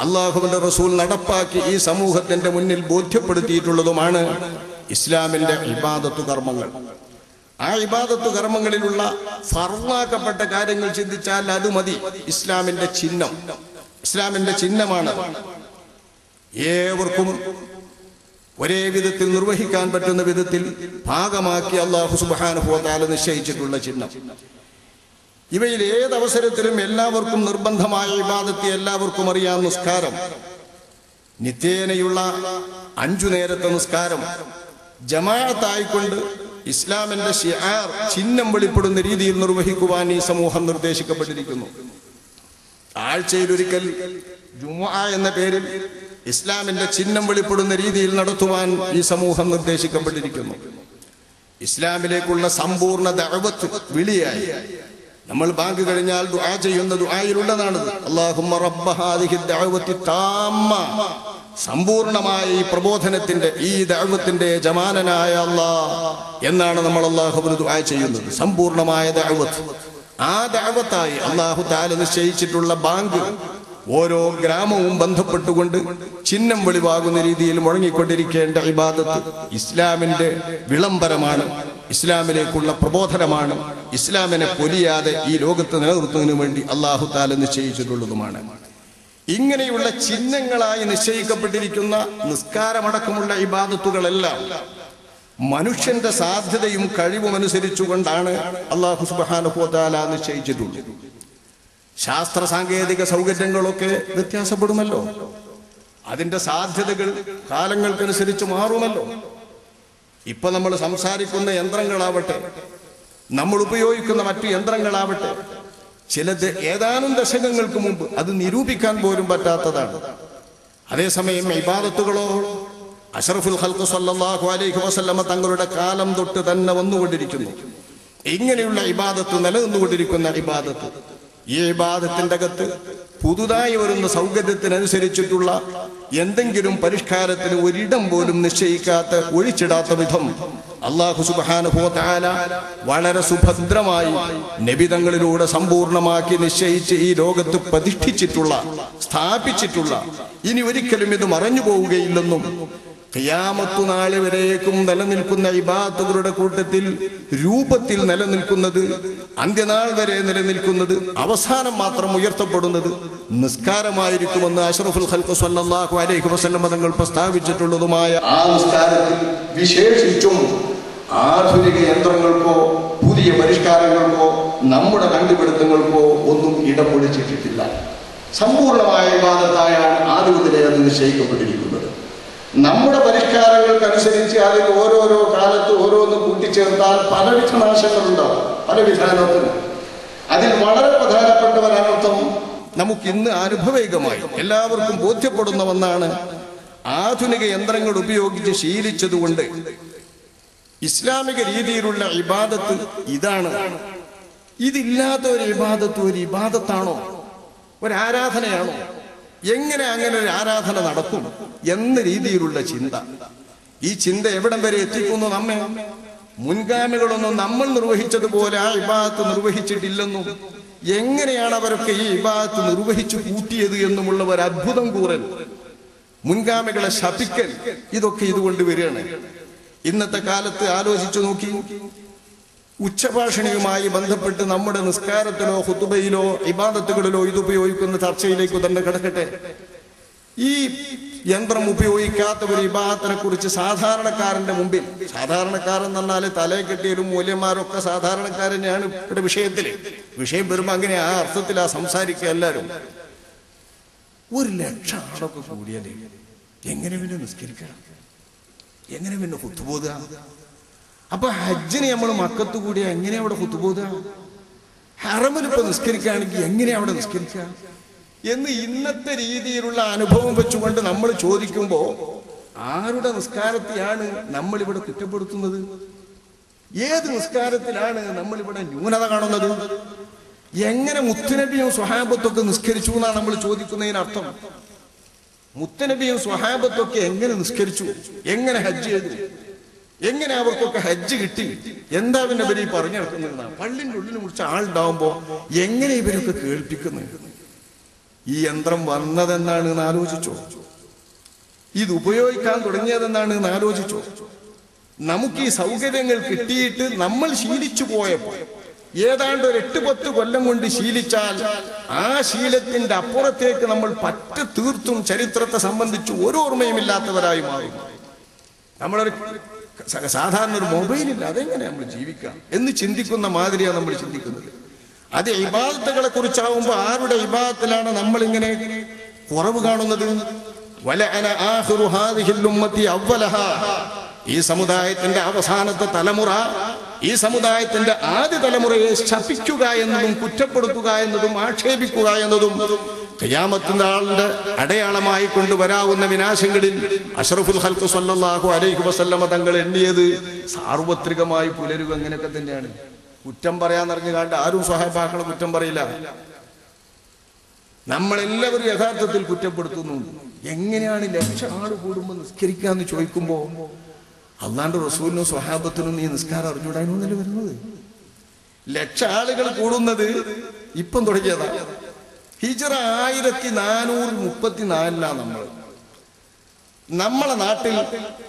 അള്ളാഹുവിന്റെ റസൂൽ നടപ്പാക്കി ഈ സമൂഹത്തിന്റെ മുന്നിൽ ബോധ്യപ്പെടുത്തിയിട്ടുള്ളതുമാണ് ഇസ്ലാമിന്റെ ഇബാദത്തു കർമ്മങ്ങൾ. ആ ഇബാദത്ത് കർമ്മങ്ങളിലുള്ള ഫർവാക്കപ്പെട്ട കാര്യങ്ങൾ ചിന്തിച്ചാൽ അത് മതി. ഇസ്ലാമിന്റെ ചിഹ്നം. ഇസ്ലാമിന്റെ ചിഹ്നമാണ്. ഏവർക്കും ഒരേ വിധത്തിൽ നിർവഹിക്കാൻ പറ്റുന്ന വിധത്തിൽ ഭാഗമാക്കി അള്ളാഹു സുബാനുഭവത്താൽ നിശ്ചയിച്ചിട്ടുള്ള ചിഹ്നം. ഇവയിൽ ഏതവസരത്തിലും എല്ലാവർക്കും നിർബന്ധമായ ഇബാദത്തെ എല്ലാവർക്കും അറിയാം നിസ്കാരം. നിത്യേനയുള്ള അഞ്ചു നേരത്തെ നിസ്കാരം. ജമാഅത്തായിക്കൊണ്ട് ഇസ്ലാമിന്റെ ചിഹ്നം വെളിപ്പെടുന്ന രീതിയിൽ നിർവഹിക്കുവാൻ ഈ സമൂഹം നിർദ്ദേശിക്കപ്പെട്ടിരിക്കുന്നു. ആഴ്ചയിൽ ഒരിക്കൽ ജുമുഅ എന്ന പേരിൽ ഇസ്ലാമിന്റെ ചിഹ്നം വെളിപ്പെടുന്ന രീതിയിൽ നടത്തുവാൻ ഈ സമൂഹം നിർദ്ദേശിക്കപ്പെട്ടിരിക്കുന്നു. ഇസ്ലാമിലേക്കുള്ള സമ്പൂർണ ദഅവത്ത് വിളിയായി. നമ്മൾ ബാങ്ക് കഴിഞ്ഞാൽ ദുആ ചെയ്യുന്ന ദുആയിലുള്ളതാണത്. അല്ലാഹുമ്മ റബ്ബ ഹാദിഹി ദഅവത്തി താമ്മ. സമ്പൂർണമായ ഈ പ്രബോധനത്തിന്റെ ഈ ദഅവത്തിന്റെ ജമാനനായ അള്ളാ എന്നാണ് നമ്മൾ അള്ളാഹു ദുആ ചെയ്യുന്നത്. സമ്പൂർണമായ ദൈവത്ത് ആ ദൈവത്തായി അള്ളാഹു താല നിശ്ചയിച്ചിട്ടുള്ള ബാങ്ക് ഓരോ ഗ്രാമവും ബന്ധപ്പെട്ടുകൊണ്ട് ചിഹ്നം വെളിവാകുന്ന രീതിയിൽ മുഴങ്ങിക്കൊണ്ടിരിക്കേണ്ട ഇബാദത്ത് ഇസ്ലാമിന്റെ വിളംബരമാണ്. ഇസ്ലാമിലേക്കുള്ള പ്രബോധനമാണ്. ഇസ്ലാമിനെ പൊലിയാതെ ഈ ലോകത്ത് നിലനിർത്തുന്നതിനു വേണ്ടി അള്ളാഹു താല നിശ്ചയിച്ചിട്ടുള്ളതുമാണ്. ഇങ്ങനെയുള്ള ചിഹ്നങ്ങളായി നിശ്ചയിക്കപ്പെട്ടിരിക്കുന്ന നിസ്കാരമടക്കമുള്ള ഇബാദത്തുകളെല്ലാം മനുഷ്യന്റെ സാധ്യതയും കഴിവും അനുസരിച്ചുകൊണ്ടാണ് അള്ളാഹു സുബാനുഭവത്താല നിശ്ചയിച്ചിട്ടുള്ളത്. ശാസ്ത്ര സാങ്കേതിക സൗകര്യങ്ങളൊക്കെ വ്യത്യാസപ്പെടുമല്ലോ. അതിന്റെ സാധ്യതകൾ കാലങ്ങൾക്കനുസരിച്ച് മാറുമല്ലോ. ഇപ്പൊ നമ്മൾ സംസാരിക്കുന്ന യന്ത്രങ്ങളാവട്ടെ നമ്മൾ ഉപയോഗിക്കുന്ന മറ്റു യന്ത്രങ്ങളാവട്ടെ ചിലത് ഏതാനും ദശകങ്ങൾക്ക് മുമ്പ് അത് നിരൂപിക്കാൻ പോലും പറ്റാത്തതാണ്. അതേസമയം ഇബാദത്തുകളോ അഷറഫുൽ ഹൽക്കു സല്ലാഹു അലൈഹി വസല്ലമ തങ്ങളുടെ കാലം തൊട്ട് തന്നെ വന്നുകൊണ്ടിരിക്കുന്നു. ഇങ്ങനെയുള്ള ഇബാദത്ത് നിലനിന്നുകൊണ്ടിരിക്കുന്ന ഇബാദത്ത് ഈ ഇബാദത്തിന്റെ അകത്ത് പുതുതായി വരുന്ന സൗകര്യത്തിനനുസരിച്ചിട്ടുള്ള എന്തെങ്കിലും പരിഷ്കാരത്തിന് ഒരിടം പോലും നിശ്ചയിക്കാത്ത ഒഴിച്ചിടാത്ത വിധം അള്ളാഹു സുബാനുഭവത്താല വളരെ സുഭദ്രമായി നബിതങ്ങളിലൂടെ സമ്പൂർണമാക്കി നിശ്ചയിച്ച് ഈ ലോകത്ത് പ്രതിഷ്ഠിച്ചിട്ടുള്ള സ്ഥാപിച്ചിട്ടുള്ള ഇനി ഒരിക്കലും ഇത് മറഞ്ഞു പോവുകയില്ലെന്നും ഖിയാമത്തു നാളെ വരേക്കും നിലനിൽക്കുന്ന ഇബാത്തുകളുടെ കൂട്ടത്തിൽ രൂപത്തിൽ നിലനിൽക്കുന്നത് അന്ത്യനാൾ വരെ നിലനിൽക്കുന്നത് അവസാനം മാത്രം ഉയർത്തപ്പെടുന്നത് നിസ്കാരമായിരിക്കുമെന്ന് അഷറഫുൽ ഖൽഖു സല്ലല്ലാഹു അലൈഹി വസല്ലം തങ്ങൾ പ്രസ്താവിച്ചിട്ടുള്ളതുമായ ആ നിസ്കാരത്തിൽ വിശേഷിച്ചും ആധുനിക യന്ത്രങ്ങൾക്കോ പുതിയ പരിഷ്കാരങ്ങൾക്കോ നമ്മുടെ കണ്ടുപിടുത്തങ്ങൾക്കോ ഒന്നും ഇടം പൊളിച്ചിട്ടില്ല സമ്പൂർണമായ വിവാദത്തായാണ് ആദ്യത്തിലെ അത് നിശ്ചയിക്കപ്പെട്ടിരിക്കുന്നത്. നമ്മുടെ പരിഷ്കാരങ്ങൾക്കനുസരിച്ച് അതിൽ ഓരോരോ കാലത്ത് ഓരോന്ന് കൂട്ടിച്ചേർത്താൽ പലവിധ നാശങ്ങളുണ്ടാവും പല വിധാനത്തിന് അതിൽ വളരെ പ്രധാനപ്പെട്ട നമുക്ക് ഇന്ന് അനുഭവൈകമായി എല്ലാവർക്കും ബോധ്യപ്പെടുന്ന ഒന്നാണ് ആധുനിക യന്ത്രങ്ങൾ ഉപയോഗിച്ച് ശീലിച്ചതുകൊണ്ട് ഇസ്ലാമിക രീതിയിലുള്ള ഇബാദത്ത് ഇതാണ്. ഇതില്ലാത്ത ഒരു ഇബാദത്ത് ഒരു ഇബാദത്താണോ? ഒരു ആരാധനയാണോ? എങ്ങനെ അങ്ങനെ ഒരു ആരാധന നടക്കും എന്ന രീതിയിലുള്ള ചിന്ത. ഈ ചിന്ത എവിടം വരെ എത്തിക്കുന്നു നമ്മെ? മുൻഗാമികളൊന്നും നമ്മൾ നിർവഹിച്ചതുപോലെ ആ ഇബാദത്ത് നിർവഹിച്ചിട്ടില്ലെന്നും എങ്ങനെയാണ് അവരൊക്കെ ഈ ഇബാദത്ത് നിർവഹിച്ചു കൂട്ടിയത് എന്നുമുള്ള ഒരു അത്ഭുതം കൂറൽ. മുൻഗാമികളെ ശപിക്കൽ ഇതൊക്കെ ഇതുകൊണ്ട് വരികയാണ്. ഇന്നത്തെ കാലത്ത് ആലോചിച്ചു നോക്കി. ഉച്ചഭാഷണിയുമായി ബന്ധപ്പെട്ട് നമ്മുടെ നിസ്കാരത്തിലോ ഹുത്തുബയിലോ ഇബാദത്തുകളിലോ ഇത് ഉപയോഗിക്കുന്ന ചർച്ചയിലേക്ക് തന്നെ കിടക്കട്ടെ. ഈ യന്ത്രം ഉപയോഗിക്കാത്ത ഒരു വിഭാഗത്തിനെ കുറിച്ച് സാധാരണക്കാരന്റെ മുമ്പിൽ സാധാരണക്കാരൻ എന്നാൽ തലേ കെട്ടിയാലും മൂല്യന്മാരൊക്കെ സാധാരണക്കാരൻ തന്നെയാണ് ഇവിടെ വിഷയത്തിൽ വിഷയം വരുമ്പോ അങ്ങനെ ആ അർത്ഥത്തിലാ സംസാരിക്കുക എല്ലാരും. ഒരു ലക്ഷം ആളൊക്കെ കൂടിയാലേ എങ്ങനെ പിന്നെ നിസ്കരിക്കണം? എങ്ങനെ പിന്നെ കുത്തുപോതുക അപ്പൊ ഹജ്ജിന് നമ്മൾ മക്കത്ത് കൂടിയ എങ്ങനെ അവിടെ കുത്തുപോതുക ഹറമിൽ ഇപ്പൊ നിസ്കരിക്കുകയാണെങ്കിൽ എങ്ങനെ അവിടെ നിസ്കരിക്കുക എന്ന് ഇന്നത്തെ രീതിയിലുള്ള അനുഭവം വെച്ചുകൊണ്ട് നമ്മൾ ചോദിക്കുമ്പോ ആരുടെ നിസ്കാരത്തെയാണ് നമ്മൾ ഇവിടെ കുറ്റപ്പെടുത്തുന്നത്? ഏത് നിസ്കാരത്തിലാണ് നമ്മൾ ഇവിടെ ന്യൂനത കാണുന്നത്? എങ്ങനെ മുത്തുനബിയും സ്വഹാബത്തൊക്കെ നിസ്കരിച്ചു എന്നാണ് നമ്മൾ ചോദിക്കുന്നതിനർത്ഥം മുത്തനബിയും സ്വഹാബത്തൊക്കെ എങ്ങനെ നിസ്കരിച്ചു? എങ്ങനെ ഹജ്ജ് ചെയ്തു? എങ്ങനെ അവർക്കൊക്കെ ഹജ്ജ് കിട്ടി? എന്താ പിന്നെ ഇവർ ഈ പറഞ്ഞു നടക്കുന്നതെന്നാണ് പള്ളിന്റെ ഉള്ളിൽ മുറിച്ച ആളുണ്ടാവുമ്പോ എങ്ങനെ ഇവരൊക്കെ കേൾപ്പിക്കുന്നത് ഈ യന്ത്രം വന്നതെന്നാണ് എന്ന് ആലോചിച്ചോ? ഇത് ഉപയോഗിക്കാൻ തുടങ്ങിയതെന്നാണ് എന്ന് ആലോചിച്ചോ? നമുക്ക് ഈ സൗകര്യങ്ങൾ കിട്ടിയിട്ട് നമ്മൾ ശീലിച്ചു പോയപ്പോ ഏതാണ്ട് ഒരു എട്ട് പത്ത് കൊല്ലം കൊണ്ട് ശീലിച്ചാൽ ആ ശീലത്തിന്റെ അപ്പുറത്തേക്ക് നമ്മൾ പറ്റ തീർത്തും ചരിത്രത്തെ സംബന്ധിച്ച് ഒരു ഓർമ്മയും ഇല്ലാത്തവരായി മാറും. നമ്മളൊരു സാധാരണ ഒരു മൊബൈലില്ല. അതെങ്ങനെ നമ്മൾ ജീവിക്കാം? എന്ന് ചിന്തിക്കുന്ന മാതിരിയാണ് നമ്മൾ ചിന്തിക്കുന്നത്. അത് ഇബാദത്തുകളെ കുറിച്ചാവുമ്പോൾ ആരുടെ ഇബാദത്തിലാണ് നമ്മൾ ഇങ്ങനെ കുറവ് കാണുന്നത്. ഈ സമുദായത്തിന്റെ അവസാനത്തെ തലമുറ ഈ സമുദായത്തിന്റെ ആദ്യ തലമുറയെ ശപിക്കുക എന്നതും കുറ്റപ്പെടുത്തുക എന്നതും ആക്ഷേപിക്കുക എന്നതും ആളുടെ അടയാളമായി കൊണ്ടുവരാവുന്ന വിനാശങ്ങളിൽ അഷറഫുൽ ഹൽക്ക് സല്ലാഹു അലൈഹി വസല്ലമ തങ്ങൾ എണ്ണിയത് സാർവത്രികമായി പുലരുക അങ്ങനെയൊക്കെ തന്നെയാണ്. കുറ്റം പറയാന്നറിഞ്ഞു കണ്ട് ആരും സഹായഭാക്കളെ കുറ്റം പറയില്ല. നമ്മളെല്ലാവരും യഥാർത്ഥത്തിൽ കുറ്റപ്പെടുത്തുന്നുണ്ട്. എങ്ങനെയാണ് ലക്ഷം ആൾ കൂടുമ്പോൾ നിസ്കരിക്കാന്ന് ചോദിക്കുമ്പോ അള്ളാണ്ട് റസൂലിനും സ്വഹാബത്തിനും നീ നിസ്കാരം അറിഞ്ഞൂടാനൊന്നല്ലേ വരുന്നത്? ലക്ഷ ആളുകൾ കൂടുന്നത് ഇപ്പം തുടങ്ങിയതാ. ഹിജറ ആയിരത്തി നാനൂറ് മുപ്പത്തിനാലിലാണ് നമ്മൾ നമ്മളെ നാട്ടിൽ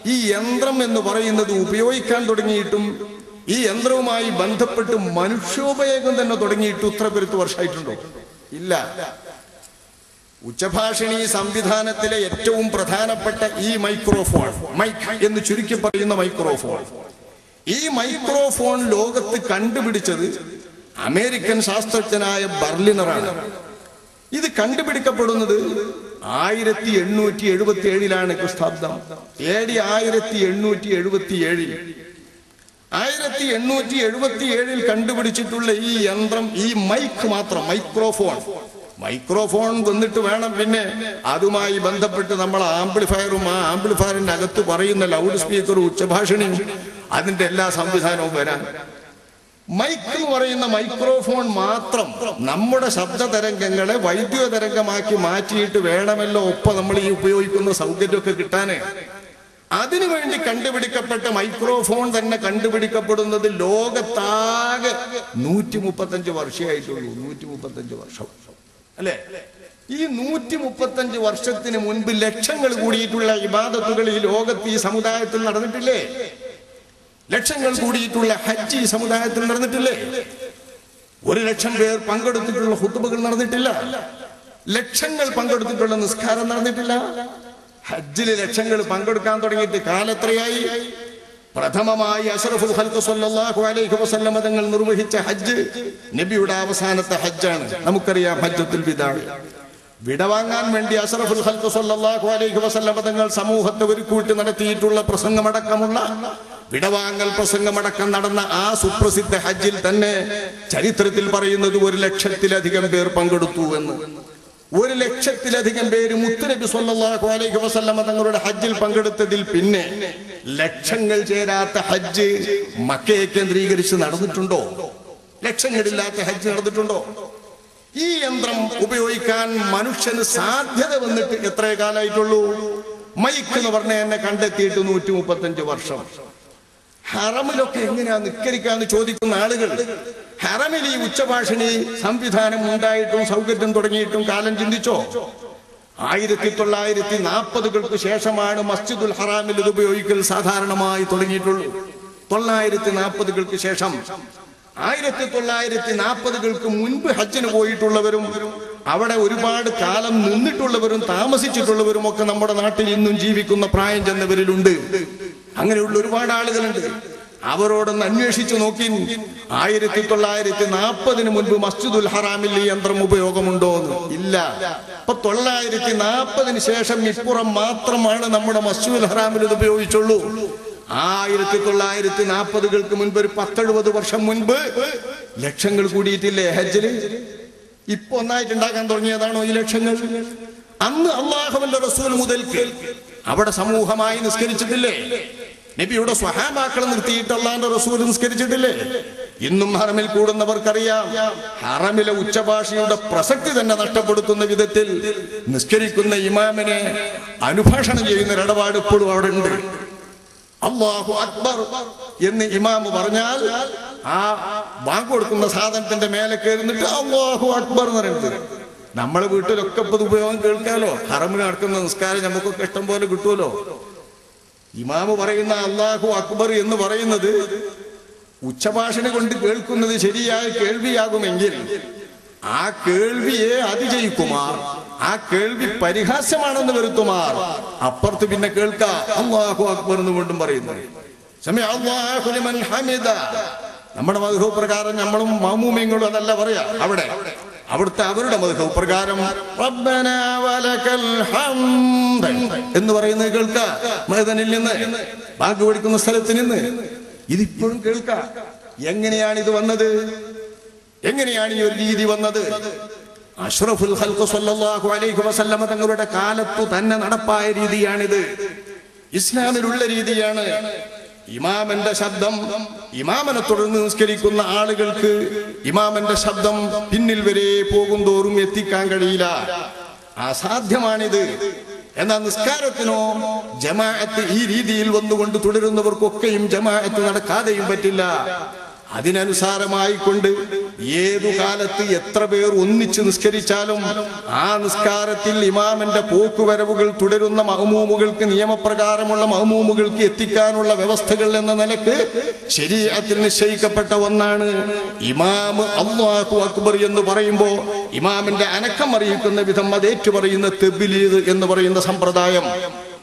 ഈ യന്ത്രം എന്ന് പറയുന്നത് ഉപയോഗിക്കാൻ തുടങ്ങിയിട്ടും ഈ യന്ത്രവുമായി ബന്ധപ്പെട്ട് മനുഷ്യോപയോഗം തന്നെ തുടങ്ങിയിട്ട് ഇത്ര പെരുത്ത് വർഷമായിട്ടുണ്ടോ? ഇല്ല. ഉച്ചഭാഷിണി സംവിധാനത്തിലെ ഏറ്റവും പ്രധാനപ്പെട്ട ഈ മൈക്രോഫോൺ മൈക്ക് എന്ന് ചുരുക്കി പറയുന്ന മൈക്രോഫോൺ. ഈ മൈക്രോഫോൺ ലോകത്ത് കണ്ടുപിടിച്ചത് അമേരിക്കൻ ശാസ്ത്രജ്ഞനായ ബർലിനറാണ്. ഇത് കണ്ടുപിടിക്കപ്പെടുന്നത് ആയിരത്തി എണ്ണൂറ്റി എഴുപത്തി ഏഴിലാണ് ക്രിസ്താബ്ദം എ ആയിരത്തി എണ്ണൂറ്റി എഴുപത്തി ഏഴിൽ ആയിരത്തി എണ്ണൂറ്റി എഴുപത്തി ഏഴിൽ കണ്ടുപിടിച്ചിട്ടുള്ള ഈ യന്ത്രം ഈ മൈക്ക് മാത്രം മൈക്രോഫോൺ. മൈക്രോഫോൺ വന്നിട്ട് വേണം പിന്നെ അതുമായി ബന്ധപ്പെട്ട് നമ്മൾ ആംപ്ലിഫയറും ആ ആംപ്ലിഫയറിന്റെ അകത്ത് പറയുന്ന ലൗഡ് സ്പീക്കറും ഉച്ചഭാഷണിയും അതിന്റെ എല്ലാ സംവിധാനവും വരാൻ. മൈക്ക് എന്ന് പറയുന്ന മൈക്രോഫോൺ മാത്രം നമ്മുടെ ശബ്ദ തരംഗങ്ങളെ വൈദ്യുത തരംഗമാക്കി മാറ്റിയിട്ട് വേണമല്ലോ ഒപ്പം നമ്മൾ ഈ ഉപയോഗിക്കുന്ന സൗകര്യമൊക്കെ കിട്ടാനേ. അതിനുവേണ്ടി കണ്ടുപിടിക്കപ്പെട്ട മൈക്രോഫോൺ തന്നെ കണ്ടുപിടിക്കപ്പെടുന്നത് ലോകത്താകെ നൂറ്റി മുപ്പത്തഞ്ച് വർഷമായിട്ടുള്ളൂ നൂറ്റി മുപ്പത്തഞ്ച് വർഷം. അല്ലേ? ഈ നൂറ്റി മുപ്പത്തഞ്ച് വർഷത്തിന് മുൻപ് ലക്ഷങ്ങൾ കൂടിയിട്ടുള്ള ഇബാദത്തുകൾ ഈ ലോകത്ത് ഈ സമുദായത്തിൽ നടന്നിട്ടില്ലേ? ലക്ഷങ്ങൾ കൂടിയിട്ടുള്ള ഹജ്ജ് സമുദായത്തിൽ നടന്നിട്ടില്ലേ? ഒരു ലക്ഷം പേർ പങ്കെടുത്തിട്ടുള്ള ഹുത്തുബകൾ നടന്നിട്ടില്ല. ലക്ഷങ്ങൾ പങ്കെടുത്തിട്ടുള്ള നിസ്കാരം നടന്നിട്ടില്ല. ഹജ്ജിൽ ലക്ഷങ്ങൾ പങ്കെടുക്കാൻ തുടങ്ങിയിട്ട് കാലത്രയായി പ്രഥമമായി അഷറഫുൽ സ്വല്ലല്ലാഹു അലൈഹി വസല്ലം തങ്ങൾ നിർവഹിച്ച ഹജ്ജ് നബിയുടെ അവസാനത്തെ ഹജ്ജാണ്. നമുക്കറിയാം ഹജ്ജത്തുൽ വിദാഅ് വിടവാങ്ങാൻ വേണ്ടി അഷറഫുൽ സ്വല്ലല്ലാഹു അലൈഹി വസല്ലം തങ്ങൾ സമൂഹത്തെ ഒരു കൂട്ടി നടത്തിയിട്ടുള്ള പ്രസംഗമടക്കമുള്ള വിടവാങ്ങൽ പ്രസംഗമടക്കം നടന്ന ആ സുപ്രസിദ്ധ ഹജ്ജിൽ തന്നെ ചരിത്രത്തിൽ പറയുന്നത് ഒരു ലക്ഷത്തിലധികം പേർ പങ്കെടുത്തു എന്ന്. ഒരു ലക്ഷത്തിലധികം പേര് മുത്തുനബി സല്ലല്ലാഹു അലൈഹി വസല്ലമ തങ്ങളുടെ ഹജ്ജിൽ പങ്കെടുത്തതിൽ പിന്നെ ലക്ഷങ്ങൾ ചേരാത്ത ഹജ്ജ് മക്കയെ കേന്ദ്രീകരിച്ച് നടന്നിട്ടുണ്ടോ? ലക്ഷങ്ങളില്ലാത്ത ഹജ്ജ് നടന്നിട്ടുണ്ടോ? ഈ യന്ത്രം ഉപയോഗിക്കാൻ മനുഷ്യന് സാധ്യത വന്നിട്ട് എത്ര കാലമായിട്ടുള്ളൂ മൈക്ക് എന്ന് പറഞ്ഞ എന്നെ കണ്ടെത്തിയിട്ട് നൂറ്റി മുപ്പത്തഞ്ച് വർഷം. ഹറമിലൊക്കെ എങ്ങനെയാ നിക്കരിക്കാന്ന് ചോദിക്കുന്ന ആളുകൾ? ഹറമിൽ ഈ ഉച്ചഭാഷിണി സംവിധാനം ഉണ്ടായിട്ടും സൗകര്യം തുടങ്ങിയിട്ടും കാലം ചിന്തിച്ചോ? ആയിരത്തി തൊള്ളായിരത്തി നാൽപ്പതുകൾക്ക് ശേഷമാണ് മസ്ജിദുൽ ഹറാമിൽ ഇത് ഉപയോഗിക്കൽ സാധാരണമായി തുടങ്ങിയിട്ടുള്ളൂ. തൊള്ളായിരത്തി നാൽപ്പതുകൾക്ക് ശേഷം ആയിരത്തി തൊള്ളായിരത്തി നാൽപ്പതുകൾക്ക് മുൻപ് ഹജ്ജിന് പോയിട്ടുള്ളവരും അവിടെ ഒരുപാട് കാലം നിന്നിട്ടുള്ളവരും താമസിച്ചിട്ടുള്ളവരും ഒക്കെ നമ്മുടെ നാട്ടിൽ ഇന്നും ജീവിക്കുന്ന പ്രായം ചെന്നവരിലുണ്ട്. അങ്ങനെയുള്ള ഒരുപാട് ആളുകളുണ്ട്. അവരോടൊന്ന് അന്വേഷിച്ചു നോക്കി. ആയിരത്തി തൊള്ളായിരത്തി നാൽപ്പതിന് മുൻപ് മസ്ജിദുൽ ഹറാമിൽ ഈ യന്ത്രം ഉപയോഗമുണ്ടോ എന്ന് ഇല്ല. അപ്പൊ തൊള്ളായിരത്തി നാൽപ്പതിന് ശേഷം ഇപ്പുറം മാത്രമാണ് നമ്മുടെ മസ്ജിദുൽ ഹറാമിൽ ഇത് ഉപയോഗിച്ചുള്ളൂ. ആയിരത്തി തൊള്ളായിരത്തി നാൽപ്പതുകൾക്ക് മുൻപ് ഒരു പത്തെഴുപത് വർഷം മുൻപ് ലക്ഷങ്ങൾ കൂടിയിട്ടില്ലേ ഹജ്ജിൽ? ഇപ്പൊ ഒന്നായിട്ട് ഉണ്ടാക്കാൻ തുടങ്ങിയതാണോ ഈ ലക്ഷങ്ങൾ? അന്ന് അള്ളാഹുവിന്റെ റസൂൽ മുതൽക്ക് അവിടെ സമൂഹമായി നിസ്കരിച്ചിട്ടില്ലേ? നബിയുടെ സ്വഹാബാക്കളെ നിർത്തിയിട്ട് അള്ളാന്റെ റസൂൽ നിസ്കരിച്ചിട്ടില്ലേ? ഇന്നും ഹറമിൽ കൂടുന്നവർക്കറിയാം ഹറമിലെ ഉച്ചഭാഷയുടെ പ്രസക്തി തന്നെ നഷ്ടപ്പെടുത്തുന്ന വിധത്തിൽ നിസ്കരിക്കുന്ന ഇമാമിനെ അനുഭാഷണം ചെയ്യുന്ന ഒരിടപാട് ഇപ്പോഴും അവിടെ ഉണ്ട്. അള്ളാഹു അക്ബർ എന്ന് ഇമാമ് പറഞ്ഞാൽ ആ ബാങ്ക് കൊടുക്കുന്ന സാധനത്തിന്റെ മേലെ കയറുന്നിട്ട് അള്ളാഹു അക്ബർ എന്ന് പറയുന്നത്. നമ്മളെ വീട്ടിലൊക്കെ ഇപ്പൊ ഉപയോഗം കേൾക്കാലോ? ഹറമിൽ നടക്കുന്ന നിസ്കാരം നമുക്കൊക്കെ ഇഷ്ടം പോലെ കിട്ടുമല്ലോ? ഇമാമ് പറയുന്ന അള്ളാഹു അക്ബർ എന്ന് പറയുന്നത് ഉച്ചഭാഷണ കൊണ്ട് കേൾക്കുന്നത് ശരിയായ കേൾവിയാകുമെങ്കിൽ ആ കേൾവിയെ അതിജയിക്കുമാർ ആ കേൾവി പരിഹാസ്യമാണെന്ന് വരുത്തുമാർ. അപ്പുറത്ത് പിന്നെ കേൾക്കാം അള്ളാഹു അക്ബർ എന്ന് വീണ്ടും പറയുന്നു. ഹമിദ. നമ്മുടെ മധു പ്രകാരം നമ്മളും മാമൂമിങ്ങളും അതല്ല പറയാ. അവിടെ. അവിടുത്തെ അവരുടെ മധു പ്രകാരം എന്ന് പറയുന്നത് കേൾക്ക. മൈതനിൽ നിന്ന്. ബാങ്ക് പഠിക്കുന്ന സ്ഥലത്ത് നിന്ന്. ഇതിപ്പോഴും കേൾക്ക. എങ്ങനെയാണ് ഇത് വന്നത്? എങ്ങനെയാണ് ഈ ഒരു രീതി വന്നത്? അഷ്റഫുൽ ഖൽഖ് സല്ലല്ലാഹു അലൈഹി വസല്ലമ തങ്ങളുടെ കാലത്തു തന്നെ നടപ്പായ രീതിയാണിത്. ഇസ്ലാമിലുള്ള രീതിയാണ്. ഇമാമന്റെ ശബ്ദം ഇമാമനെ തുടർന്ന് നിസ്കരിക്കുന്ന ആളുകൾക്ക് ഇമാമന്റെ ശബ്ദം പിന്നിൽ വരെ പോകും തോറും എത്തിക്കാൻ കഴിയില്ല. അസാധ്യമാണിത്. എന്നാൽ നിസ്കാരത്തിനോ ജമാഅത്ത് ഈ രീതിയിൽ വന്നുകൊണ്ട് തുടരുന്നവർക്കൊക്കെയും ജമാഅത്ത് നടക്കാതെയും പറ്റില്ല. അതിനനുസാരമായി കൊണ്ട് ഏതു കാലത്ത് എത്ര പേർ ഒന്നിച്ച് നിസ്കരിച്ചാലും ആ നിസ്കാരത്തിൽ ഇമാമിന്റെ പോക്കുവരവുകൾ തുടരുന്ന മഹമൂമുകൾക്ക് നിയമപ്രകാരമുള്ള മഹമൂമുകൾക്ക് എത്തിക്കാനുള്ള വ്യവസ്ഥകൾ എന്ന നിലയ്ക്ക് ശരീരത്തിൽ നിശ്ചയിക്കപ്പെട്ട ഒന്നാണ് ഇമാമ് അള്ളാഹു അക്ബർ എന്ന് പറയുമ്പോൾ ഇമാമിന്റെ അനക്കം അറിയിക്കുന്ന വിധം അത് ഏറ്റുപറയുന്ന തെബിലീദ് എന്ന് പറയുന്ന സമ്പ്രദായം.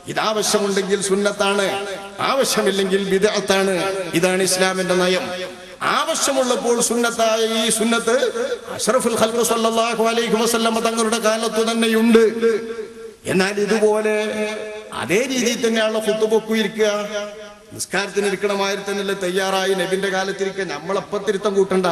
ഇത് ആവശ്യമുണ്ടെങ്കിൽ സുന്നത്താണ് ആവശ്യമില്ലെങ്കിൽ വിദഗ്ധാണ് ഇതാണ് ഇസ്ലാമിന്റെ നയം. ആവശ്യമുള്ളപ്പോൾ സുന്നത്തായ ഈ സുന്നത്ത് അഷ്റഫുൽ ഖൽഖ് സല്ലല്ലാഹു അലൈഹി വസല്ലം തങ്ങളുടെ കാലത്തു തന്നെയുണ്ട്. എന്നാൽ ഇതുപോലെ അതേ രീതിയിൽ തന്നെയാണ് കുത്തുപൊക്കുയിരിക്കുക നിസ്കാരത്തിന് ഇരിക്കണമാതിരി തന്നെയല്ലേ തയ്യാറായി നബിന്റെ കാലത്തിരിക്കുക നമ്മളപ്പത്തിരുത്തം കൂട്ടണ്ട.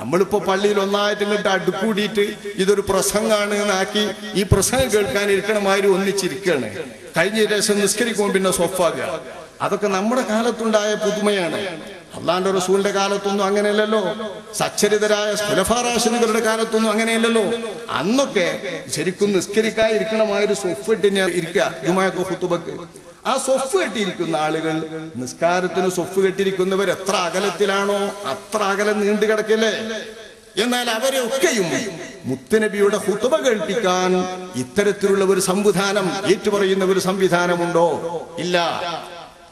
നമ്മളിപ്പോ പള്ളിയിൽ ഒന്നായിട്ട് ഇങ്ങോട്ട് അടുക്കൂടിയിട്ട് ഇതൊരു പ്രസംഗമാണ് എന്നാക്കി ഈ പ്രസംഗം കേൾക്കാൻ ഇരിക്കണമാതിരി ഒന്നിച്ചിരിക്കുകയാണ്. കഴിഞ്ഞ ദിവസം നിസ്കരിക്കുമ്പോൾ പിന്നെ സ്വഫാകുക അതൊക്കെ നമ്മുടെ കാലത്തുണ്ടായ പുതുമയാണ്. അള്ളാന്റെ റസൂലിന്റെ കാലത്തൊന്നും അങ്ങനെയല്ലല്ലോ. സച്ചരിതരായ സ്ഫുലഫാറാശിനികളുടെ കാലത്തൊന്നും അങ്ങനെയല്ലല്ലോ. അന്നൊക്കെ ശരിക്കും നിസ്കരിക്കാതിരിക്കണമായൊരു ഒരു ഇരിക്കുക ജുമായൊക്കെ ഹുത്തുബക്ക് ആ സൊഫ് കെട്ടിയിരിക്കുന്ന ആളുകൾ നിസ്കാരത്തിന് സൊഫ് കെട്ടിയിരിക്കുന്നവർ എത്ര അകലത്തിലാണോ അത്ര അകലം നീണ്ടു കിടക്കില്ലേ. എന്നാൽ അവരെ ഒക്കെയും മുത്തനബിയുടെ ഹുത്തുബ കേൾപ്പിക്കാൻ ഇത്തരത്തിലുള്ള ഒരു സംവിധാനം ഏറ്റുപറയുന്ന ഒരു സംവിധാനമുണ്ടോ? ഇല്ല.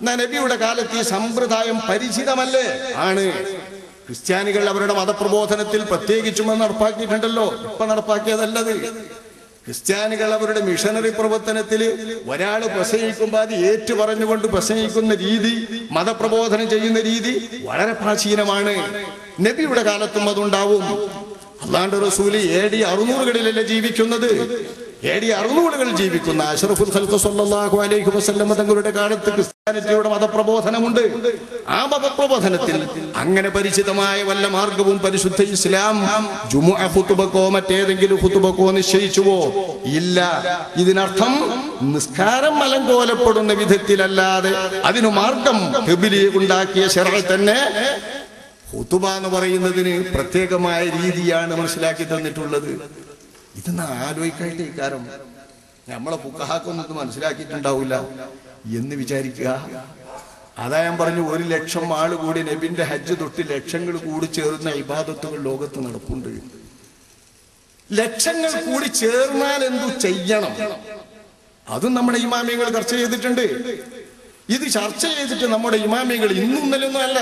നബിയുടെ കാലത്ത് ഈ സമ്പ്രദായം പരിചിതമല്ലേ? ആണ്. ക്രിസ്ത്യാനികൾ അവരുടെ മതപ്രബോധനത്തിൽ പ്രത്യേകിച്ചും നടപ്പാക്കിയിട്ടുണ്ടല്ലോ. ഇപ്പൊ നടപ്പാക്കിയതല്ലത്. ക്രിസ്ത്യാനികൾ അവരുടെ മിഷനറി പ്രവർത്തനത്തിൽ ഒരാൾ പ്രസംഗിക്കുമ്പോൾ അത് ഏറ്റു പറഞ്ഞുകൊണ്ട് പ്രസംഗിക്കുന്ന രീതി മതപ്രബോധനം ചെയ്യുന്ന രീതി വളരെ പ്രാചീനമാണ്. നബിയുടെ കാലത്തും അതുണ്ടാവും. അല്ലാണ്ട് റസൂൽ എ ഡി അറുന്നൂറുകളിലല്ലേ ജീവിക്കുന്നത്? എ ഡി അറുന്നൂറുകൾ ജീവിക്കുന്ന അഷറഫുൽ ഖൽഖ് സല്ലല്ലാഹു അലൈഹി വസല്ലം തങ്ങളുടെ കാലത്ത് ക്രിസ്ത്യാനിറ്റിയുടെ മതപ്രബോധനമുണ്ട്. ആ മതപ്രബോധനത്തിൽ അങ്ങനെ പരിചിതമായ വല്ല മാർഗവും പരിശുദ്ധ ഇസ്ലാം ജുമുഅ മറ്റേതെങ്കിലും ഖുതുബക്കോ നിശ്ചയിച്ചുവോ? ഇല്ല. ഇതിനർത്ഥം നിസ്കാരം അലങ്കോലപ്പെടുന്ന വിധത്തിലല്ലാതെ അതിനു മാർഗം ഹെബിലി ഉണ്ടാക്കിയ ശരണ തന്നെ ഹുത്തുബ എന്ന് പറയുന്നതിന് പ്രത്യേകമായ രീതിയാണ് മനസ്സിലാക്കി തന്നിട്ടുള്ളത്. ഇതൊന്ന് ആലോചിക്കായിട്ട് ഇക്കാരം നമ്മളെ പുക്കഹാക്കൊന്നും മനസ്സിലാക്കിയിട്ടുണ്ടാവില്ല. എന്ന് വിചാരിക്കുക. അതാ ഞാൻ പറഞ്ഞു ഒരു ലക്ഷം ആൾ കൂടി നബിന്റെ ഹജ്ജ് തൊട്ട് ലക്ഷങ്ങൾ കൂടി ചേർന്ന ഇബാദത്തുകൾ ലോകത്ത് നടപ്പുണ്ട്. ലക്ഷങ്ങൾ കൂടി ചേർന്നാൽ എന്തു ചെയ്യണം? അതും നമ്മുടെ ഇമാമിയങ്ങൾ ചർച്ച ചെയ്തിട്ടുണ്ട്. ഇത് ചർച്ച ചെയ്തിട്ട് നമ്മുടെ ഇമാമിയങ്ങൾ ഇന്നും ഇന്നലെയൊന്നും അല്ല.